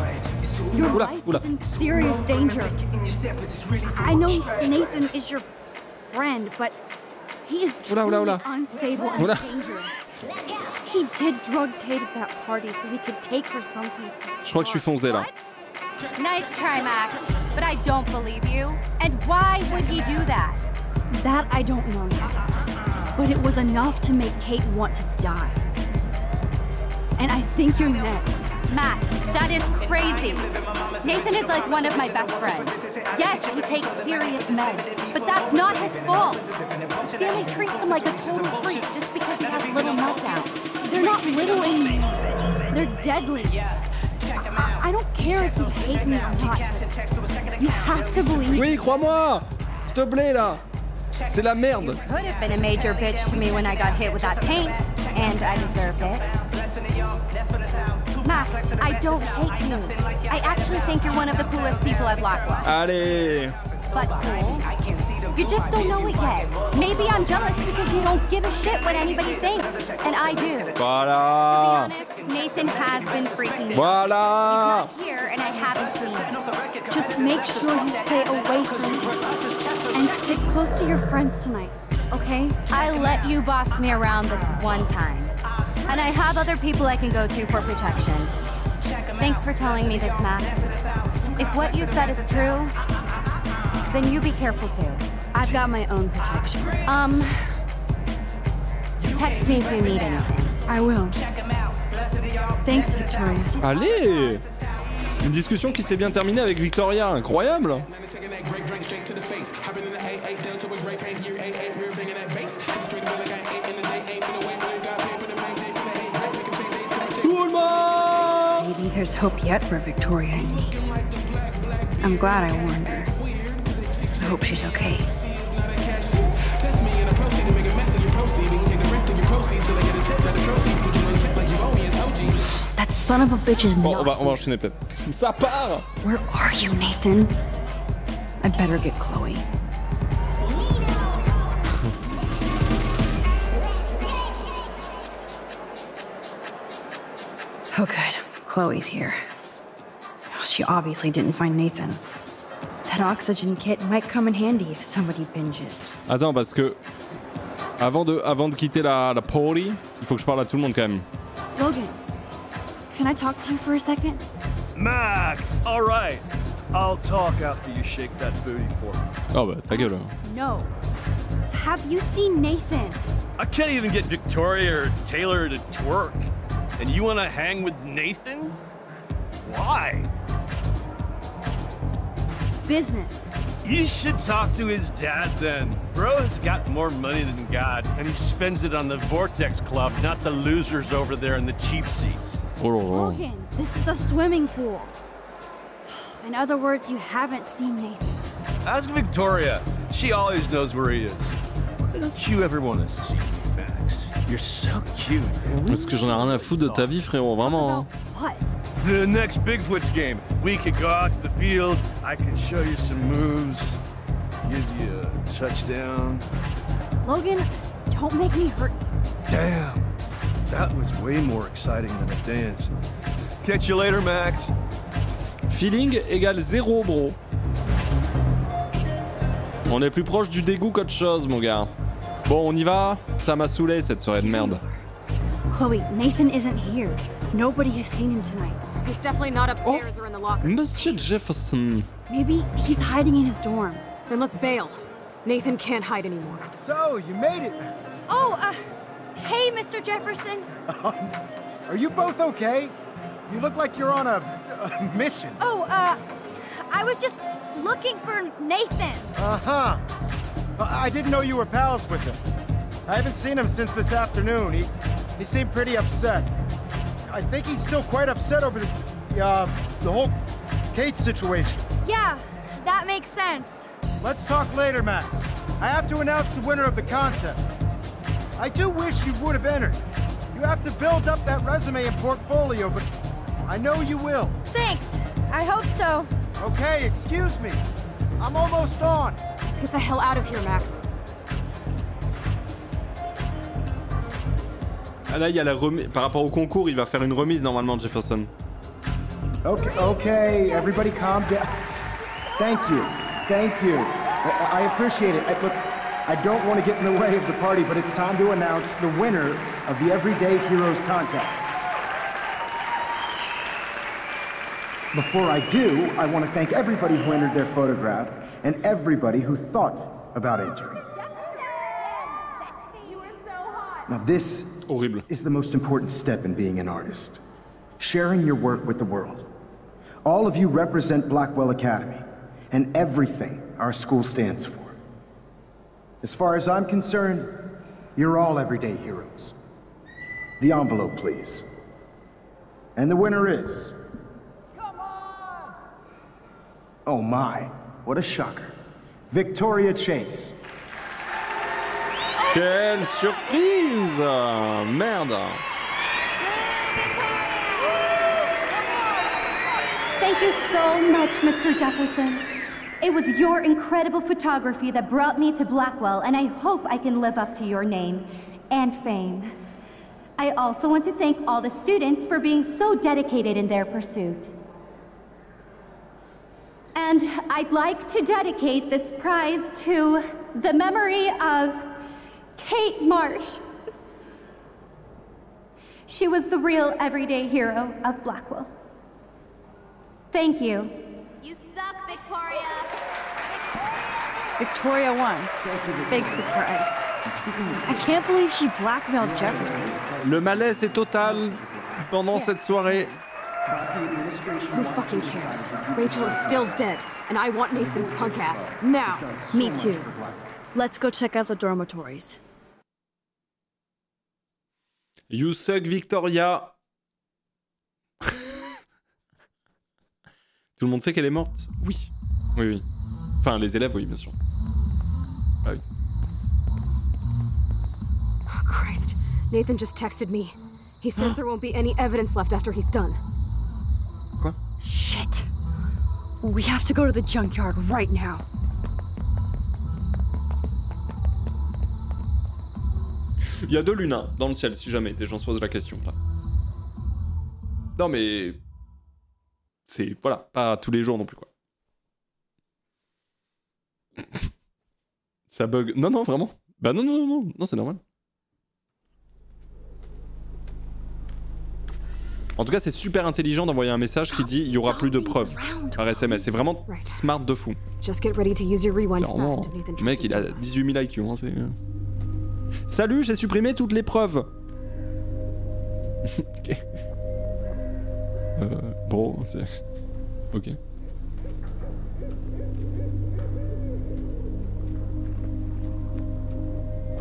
Your Oula, life oula. is in serious danger. I know Nathan is your friend, but he is Oula, truly oula, oula. unstable and Oula. dangerous. He did drug Kate at that party so he could take her someplace. Je crois que je suis foncé là. Nice try, Max, but I don't believe you. And why would he do that? That I don't know yet. But it was enough to make Kate want to die. And I think you're next. Max, that is crazy. Nathan is like one of my best friends. Yes, he takes serious meds, but that's not his fault. His family treats him like a total freak just because he has little meltdowns. They're not little anymore. They're deadly. I, I don't care if you hate me or not. You have to believe. Oui, crois-moi S'il te plaît là C'est la merde Could have been a major bitch to me when I got hit with that paint, and I deserved it. Max, I don't hate you. I actually think you're one of the coolest people at Blackwell. Allez But cool? You just don't know it yet. Maybe I'm jealous because you don't give a shit what anybody thinks, and I do. To be honest, Nathan has been freaking me. Voilà He's not here, and I haven't seen him. Just make sure you stay away from me. And stick close to your friends tonight, okay? I let you boss me around this one time. And I have other people I can go to for protection. Thanks for telling me this, Max. If what you said is true, then you be careful too. I've got my own protection. Um, text me if you need anything. I will. Thanks, Victoria. Allez Une discussion qui s'est bien terminée avec Victoria, incroyable there's hope yet for Victoria and me. I'm glad I warned her. I hope she's okay. That son of a bitch is Bon, on not. va, on va enchaîner peut-être. Ça part Where are you, Nathan? I better get Chloe. Good. Chloe's here. She obviously didn't find Nathan. That oxygen kit might come in handy if somebody binges. Attends, parce que avant de, avant de quitter la, la party, il faut que je parle à tout le monde quand même. Logan, can I talk to you for a second? Max, all right. I'll talk after you shake that booty for me. Oh bah ta gueule. No. Have you seen Nathan? I can't even get Victoria or Taylor to twerk. And you want to hang with Nathan? Why? Business. You should talk to his dad then. Bro has got more money than God, and he spends it on the Vortex Club, not the losers over there in the cheap seats. Logan, this is a swimming pool. In other words, you haven't seen Nathan. Ask Victoria. She always knows where he is. Don't you ever want to see me, Max? You're so cute. Parce que j'en ai rien à foutre de ta vie, frérot, vraiment. hein. What? The next Bigfoot's game. We could go out to the field. I could show you some moves. Give you a touchdown. Logan, don't make me hurt. Damn. That was way more exciting than a dance. Catch you later, Max. Feeling égale zéro, bro. On est plus proche du dégoût qu'autre chose, mon gars. Bon, on y va Ça m'a saoulé cette soirée de merde. Chloe, Nathan isn't here. Nobody has seen him tonight. He's definitely not upstairs or in the locker. Monsieur Jefferson. Maybe he's hiding in his dorm. Then let's bail. Nathan can't hide anymore. So, you made it, Max. Oh, uh, hey, Mr. Jefferson. <laughs> Are you both okay? You look like you're on a, a mission. Oh, uh, I was just looking for Nathan. Uh-huh. I didn't know you were pals with him. I haven't seen him since this afternoon. He, he seemed pretty upset. I think he's still quite upset over the, uh, the whole Kate situation. Yeah, that makes sense. Let's talk later, Max. I have to announce the winner of the contest. I do wish you would have entered. You have to build up that resume and portfolio, but I know you will. Thanks. I hope so. Okay, excuse me. I'm almost on. Let's get the hell out of here, Max. Ah là, il y a la remise. Par rapport au concours, il va faire une remise normalement, Jefferson. Okay, okay, everybody calm down. Thank you, thank you. I, I appreciate it. I, look, I don't want to get in the way of the party, but it's time to announce the winner of the Everyday Heroes contest. Before I do, I want to thank everybody who entered their photograph and everybody who thought about entering. Now, this Horrible. is the most important step in being an artist sharing your work with the world. All of you represent Blackwell Academy and everything our school stands for. As far as I'm concerned, you're all everyday heroes. The envelope, please. And the winner is. Oh my, what a shocker. Victoria Chase. Quelle surprise Merde Thank you so much, Mr. Jefferson. It was your incredible photography that brought me to Blackwell, and I hope I can live up to your name and fame. I also want to thank all the students for being so dedicated in their pursuit. And I'd like to dedicate this prize to the memory of Kate Marsh. She was the real everyday hero of Blackwell. Thank you. You suck, Victoria. Victoria won. Big surprise. I can't believe she blackmailed Jefferson. Le malaise est total pendant cette soirée. Who fucking cares? Rachel is still dead, and I want Nathan's punk ass now. Me too. Let's go check out the dormitories. You suck, Victoria. Tout le monde sait qu'elle est morte Oui. Oui, oui. Enfin, les élèves, oui, bien sûr. Ah oui. Oh, Christ. Nathan just texted me. He says there won't be any evidence left after he's done. Shit. We have to go to the junkyard right now. <laughs> Il y a deux hein, dans le ciel, si jamais des gens se posent la question. Là. Non, mais. C'est. Voilà, pas tous les jours non plus, quoi. <laughs> Ça bug. Non, non, vraiment. Bah non, non, non, non c'est normal. En tout cas, c'est super intelligent d'envoyer un message qui dit il y aura plus de preuves par SMS. C'est vraiment smart de fou. Clairement, le mec, il a 18 000 IQ. Hein, Salut, j'ai supprimé toutes les preuves. <laughs> ok. Euh, bon, c'est. Ok.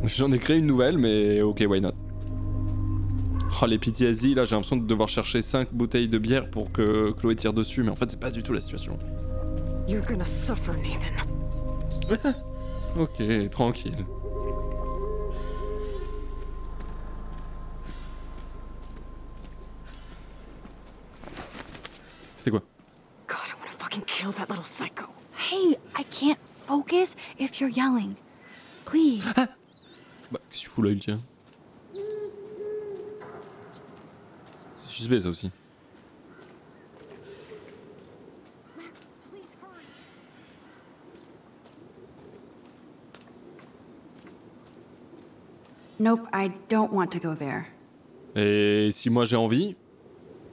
J'en ai créé une nouvelle, mais ok, why not? Oh, les PTSD, là, j'ai l'impression de devoir chercher 5 bouteilles de bière pour que Chloé tire dessus, mais en fait, c'est pas du tout la situation. You're gonna suffer, Nathan. <laughs> Ok, tranquille. C'était quoi? God, I wanna fucking kill that little psycho. Hey, I can't focus if you're yelling. Please. Bah, qu'est-ce que tu fous là, C'est suspect, ça aussi. Nope, I don't want to go there. Et si moi j'ai envie,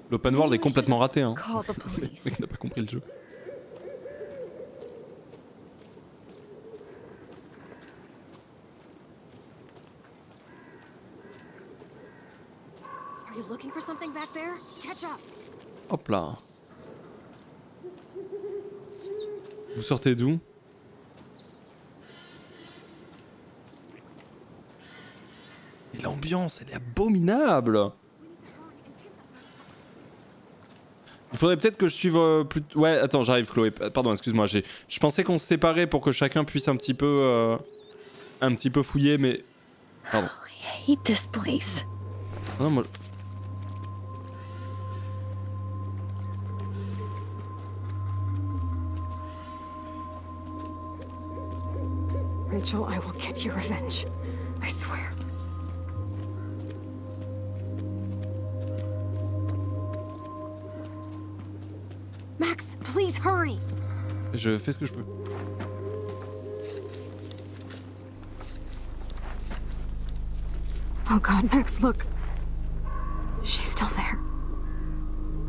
l'open world est complètement raté, hein. Le mec <laughs> n'a pas compris le jeu. Are you looking for something back there? Catch up. Hop là. Vous sortez d'où? Et l'ambiance, elle est abominable Il faudrait peut-être que je suive euh, plus... Ouais, attends, j'arrive Chloé. Pardon, excuse-moi. j'ai- Je pensais qu'on se séparait pour que chacun puisse un petit peu... euh, Un petit peu fouiller, mais... Pardon. I hate this place. Non, moi... Rachel, I will get your revenge. I swear. Max, please hurry. Je fais ce que je peux. Oh god, Max, look. She's still there.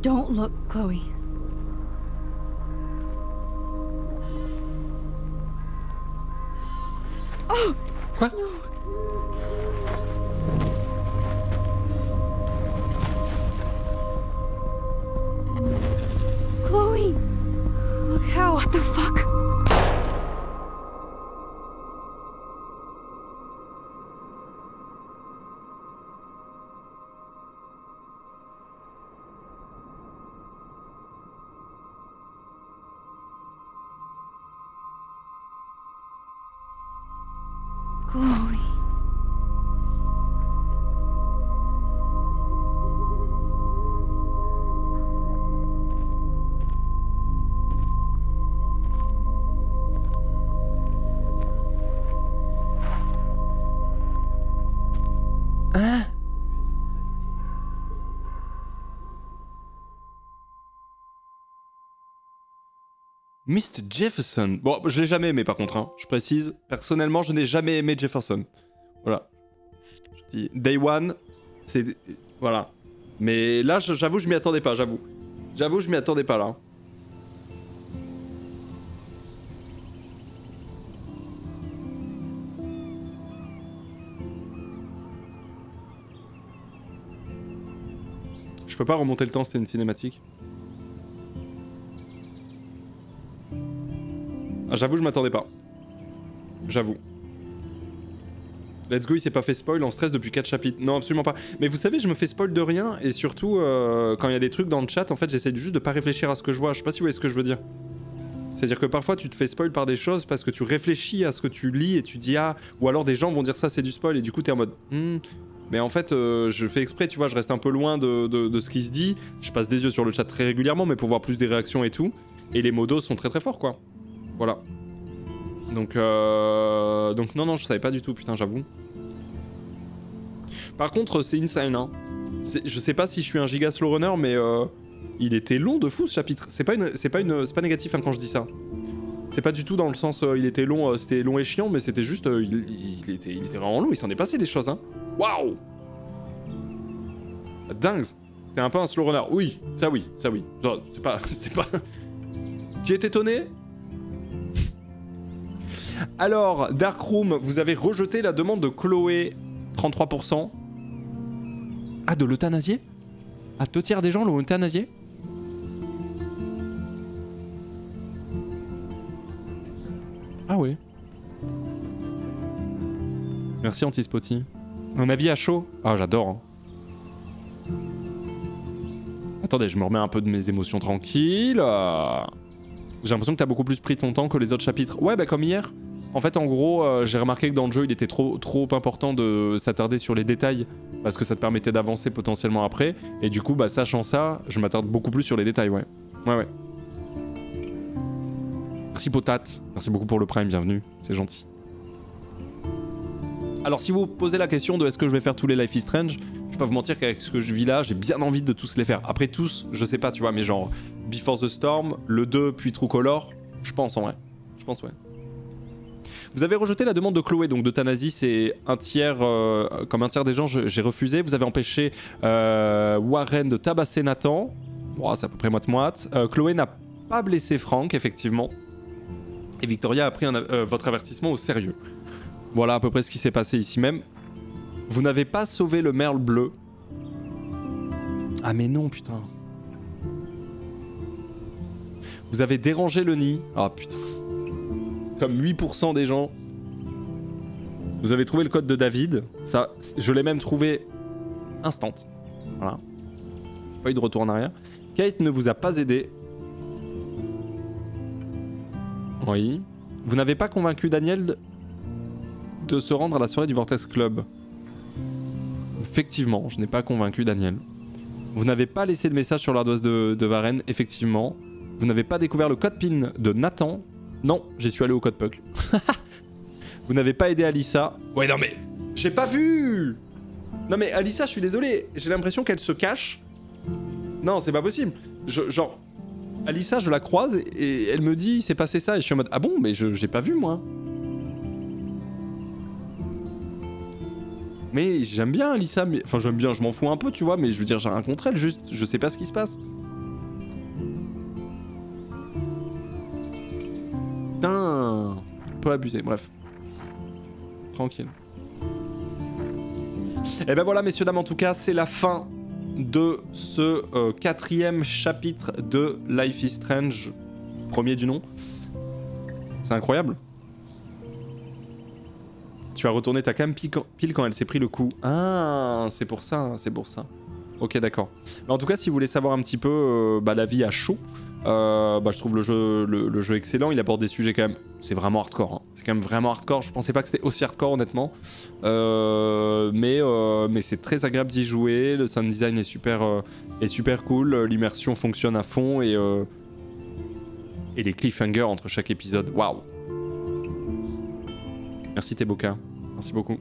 Don't look, Chloe. Mr. Jefferson. Bon, je l'ai jamais aimé par contre, hein. je précise. Personnellement, je n'ai jamais aimé Jefferson. Voilà. Day One, c'est. Voilà. Mais là, j'avoue, je m'y attendais pas, j'avoue. J'avoue, je m'y attendais pas là. Je peux pas remonter le temps, c'était une cinématique. J'avoue, je m'attendais pas. J'avoue. Let's go, il s'est pas fait spoil en stress depuis 4 chapitres. Non, absolument pas. Mais vous savez, je me fais spoil de rien et surtout, euh, quand il y a des trucs dans le chat, en fait, j'essaie juste de pas réfléchir à ce que je vois. Je sais pas si vous voyez ce que je veux dire. C'est-à-dire que parfois, tu te fais spoil par des choses parce que tu réfléchis à ce que tu lis et tu dis ah, ou alors des gens vont dire ça, c'est du spoil et du coup, t'es en mode hmm. Mais en fait, euh, je fais exprès, tu vois, je reste un peu loin de- de ce qui se dit. Je passe des yeux sur le chat très régulièrement, mais pour voir plus des réactions et tout. Et les modos sont très très forts, quoi. Voilà. Donc, euh... donc non, non, je savais pas du tout, putain, j'avoue. Par contre, c'est insane, hein. Je sais pas si je suis un giga slow runner, mais euh, il était long de fou ce chapitre. C'est pas, une, négatif hein, quand je dis ça. C'est pas du tout dans le sens euh, il était long, c'était long et chiant, mais c'était juste il, était, il était vraiment long. Il s'en est passé des choses, hein. Waouh Dingue T'es un peu un slow runner. Oui, ça oui, ça oui. C'est pas. <laughs> C'est pas. Tu es étonné? Alors, Darkroom, vous avez rejeté la demande de Chloé, 33%. Ah, de l'euthanasier Ah, deux tiers des gens l'ont euthanasié? Ah oui. Merci Antispotty. Un avis à chaud Ah, j'adore. Hein. Attendez, je me remets un peu de mes émotions tranquilles. J'ai l'impression que t'as beaucoup plus pris ton temps que les autres chapitres. Ouais, bah comme hier. En fait, en gros, euh, j'ai remarqué que dans le jeu, il était trop, trop important de s'attarder sur les détails parce que ça te permettait d'avancer potentiellement après. Et du coup, bah, sachant ça, je m'attarde beaucoup plus sur les détails, ouais. Ouais, ouais. Merci Potate. Merci beaucoup pour le prime, bienvenue. C'est gentil. Alors, si vous posez la question de est-ce que je vais faire tous les Life is Strange, je peux vous mentir qu'avec ce que je vis là, j'ai bien envie de tous les faire. Après tous, je sais pas, tu vois, mais genre Before the Storm, le 2, puis True Color, je pense en vrai. Je pense, ouais. Vous avez rejeté la demande de Chloé, donc d'euthanasie, c'est un tiers, euh, comme un tiers des gens, j'ai refusé. Vous avez empêché euh, Warren de tabasser Nathan. Bon, c'est à peu près moite-moite. Euh, Chloé n'a pas blessé Frank, effectivement. Et Victoria a pris votre avertissement au sérieux. Voilà à peu près ce qui s'est passé ici même. Vous n'avez pas sauvé le merle bleu. Ah mais non, putain. Vous avez dérangé le nid. Ah putain. Comme 8% des gens. Vous avez trouvé le code de David. Ça, je l'ai même trouvé instant. Voilà. Pas eu de retour en arrière. Kate ne vous a pas aidé. Oui. Vous n'avez pas convaincu Daniel de se rendre à la soirée du Vortex Club. Effectivement, je n'ai pas convaincu Daniel. Vous n'avez pas laissé de message sur l'ardoise de, de Varenne, effectivement. Vous n'avez pas découvert le code PIN de Nathan. Non, j'y suis allé au code PUC. <laughs> Vous n'avez pas aidé Alissa. Ouais, non mais... J'ai pas vu Non mais Alissa, je suis désolé. J'ai l'impression qu'elle se cache. Non, c'est pas possible. Je, genre... Alissa, je la croise et elle me dit, c'est passé ça. Et je suis en mode, ah bon, mais je j'ai pas vu, moi. Mais j'aime bien Alissa, mais... enfin j'aime bien, je m'en fous un peu, tu vois, mais je veux dire, j'ai rien contre elle, juste, je sais pas ce qui se passe. Putain, peu abusé, bref. Tranquille. Et eh ben voilà, messieurs, dames, en tout cas, c'est la fin de ce euh, quatrième chapitre de Life is Strange, premier du nom. C'est incroyable. Tu as retourné ta cam pile quand elle s'est pris le coup. Ah, c'est pour ça, c'est pour ça. Ok, d'accord. En tout cas, si vous voulez savoir un petit peu euh, bah, la vie à chaud, euh, bah, je trouve le jeu, le, jeu excellent. Il aborde des sujets quand même. C'est vraiment hardcore. Hein. C'est quand même vraiment hardcore. Je pensais pas que c'était aussi hardcore, honnêtement. Euh, mais c'est très agréable d'y jouer. Le sound design est super, est super cool. L'immersion fonctionne à fond et, et les cliffhangers entre chaque épisode. Waouh! Merci Teboka. Merci beaucoup.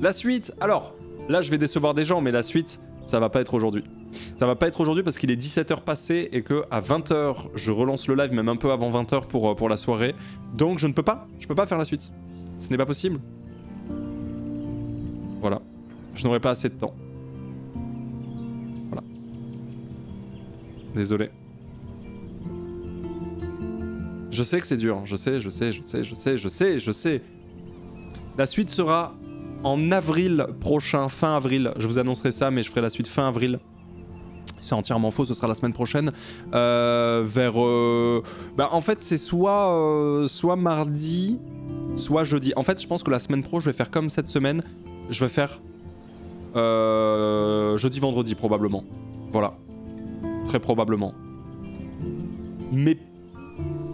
La suite Alors, là je vais décevoir des gens, mais la suite, ça va pas être aujourd'hui. Ça va pas être aujourd'hui parce qu'il est 17h passé et que à 20h, je relance le live, même un peu avant 20h pour, euh, pour la soirée. Donc je ne peux pas, je peux pas faire la suite. Ce n'est pas possible. Voilà. Je n'aurai pas assez de temps. Voilà. Désolé. Je sais que c'est dur, je sais, je sais, je sais, je sais, je sais, je sais. La suite sera en avril prochain, fin avril. Je vous annoncerai ça, mais je ferai la suite fin avril. C'est entièrement faux, ce sera la semaine prochaine. Euh, vers... Euh, bah, en fait, c'est soit, euh, soit mardi, soit jeudi. En fait, je pense que la semaine pro, je vais faire comme cette semaine. Je vais faire jeudi, vendredi, probablement. Voilà. Très probablement. Mais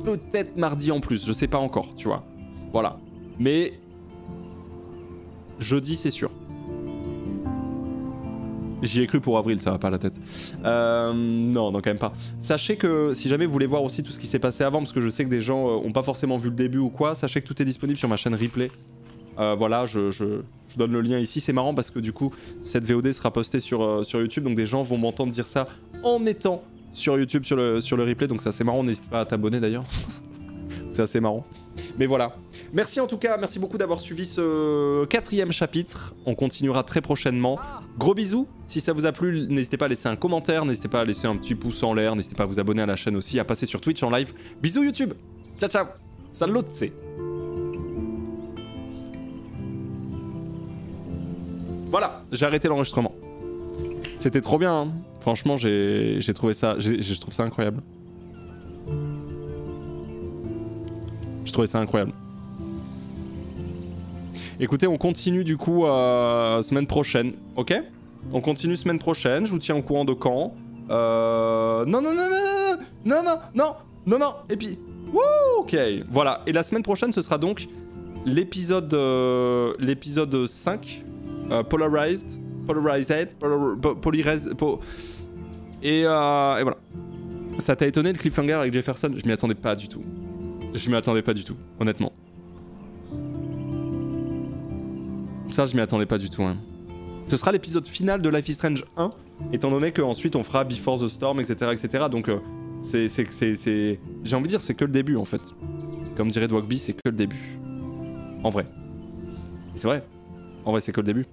peut-être mardi en plus, je sais pas encore, tu vois. Voilà. Mais jeudi, c'est sûr. J'y ai cru pour avril, ça va pas la tête. Euh, non, non, quand même pas. Sachez que si jamais vous voulez voir aussi tout ce qui s'est passé avant, parce que je sais que des gens euh, ont pas forcément vu le début ou quoi, sachez que tout est disponible sur ma chaîne replay. Euh, voilà, je, je- je donne le lien ici. C'est marrant parce que du coup, cette VOD sera postée sur, euh, sur YouTube, donc des gens vont m'entendre dire ça en étant sur YouTube sur le, sur le replay, donc c'est assez marrant. N'hésite pas à t'abonner d'ailleurs. <laughs> c'est assez marrant. Mais voilà. Merci en tout cas, merci beaucoup d'avoir suivi ce quatrième chapitre. On continuera très prochainement. Gros bisous. Si ça vous a plu, n'hésitez pas à laisser un commentaire, n'hésitez pas à laisser un petit pouce en l'air, n'hésitez pas à vous abonner à la chaîne aussi, à passer sur Twitch en live. Bisous YouTube. Ciao ciao. Salutze. Voilà, j'ai arrêté l'enregistrement. C'était trop bien. hein. Franchement, j'ai trouvé ça, je trouve ça incroyable. Je trouvais ça incroyable. Écoutez, on continue du coup euh, semaine prochaine, ok On continue semaine prochaine, je vous tiens au courant de quand. Euh... Non, non, non, non, non, non, non, non, non, non, et puis... Wouh, ok, voilà. Et la semaine prochaine, ce sera donc l'épisode euh, l'épisode 5, euh, Polarized, Polarized, polar, po- Polarized, po- et, euh, et voilà. Ça t'a étonné le cliffhanger avec Jefferson? Je m'y attendais pas du tout. Je m'y attendais pas du tout, honnêtement. Ça, je m'y attendais pas du tout. hein. Ce sera l'épisode final de Life is Strange 1, étant donné qu'ensuite on fera Before the Storm, etc. etc. Donc, euh, c'est- J'ai envie de dire, c'est que le début en fait. Comme dirait Dwagby, c'est que le début. En vrai. C'est vrai. En vrai, c'est que le début.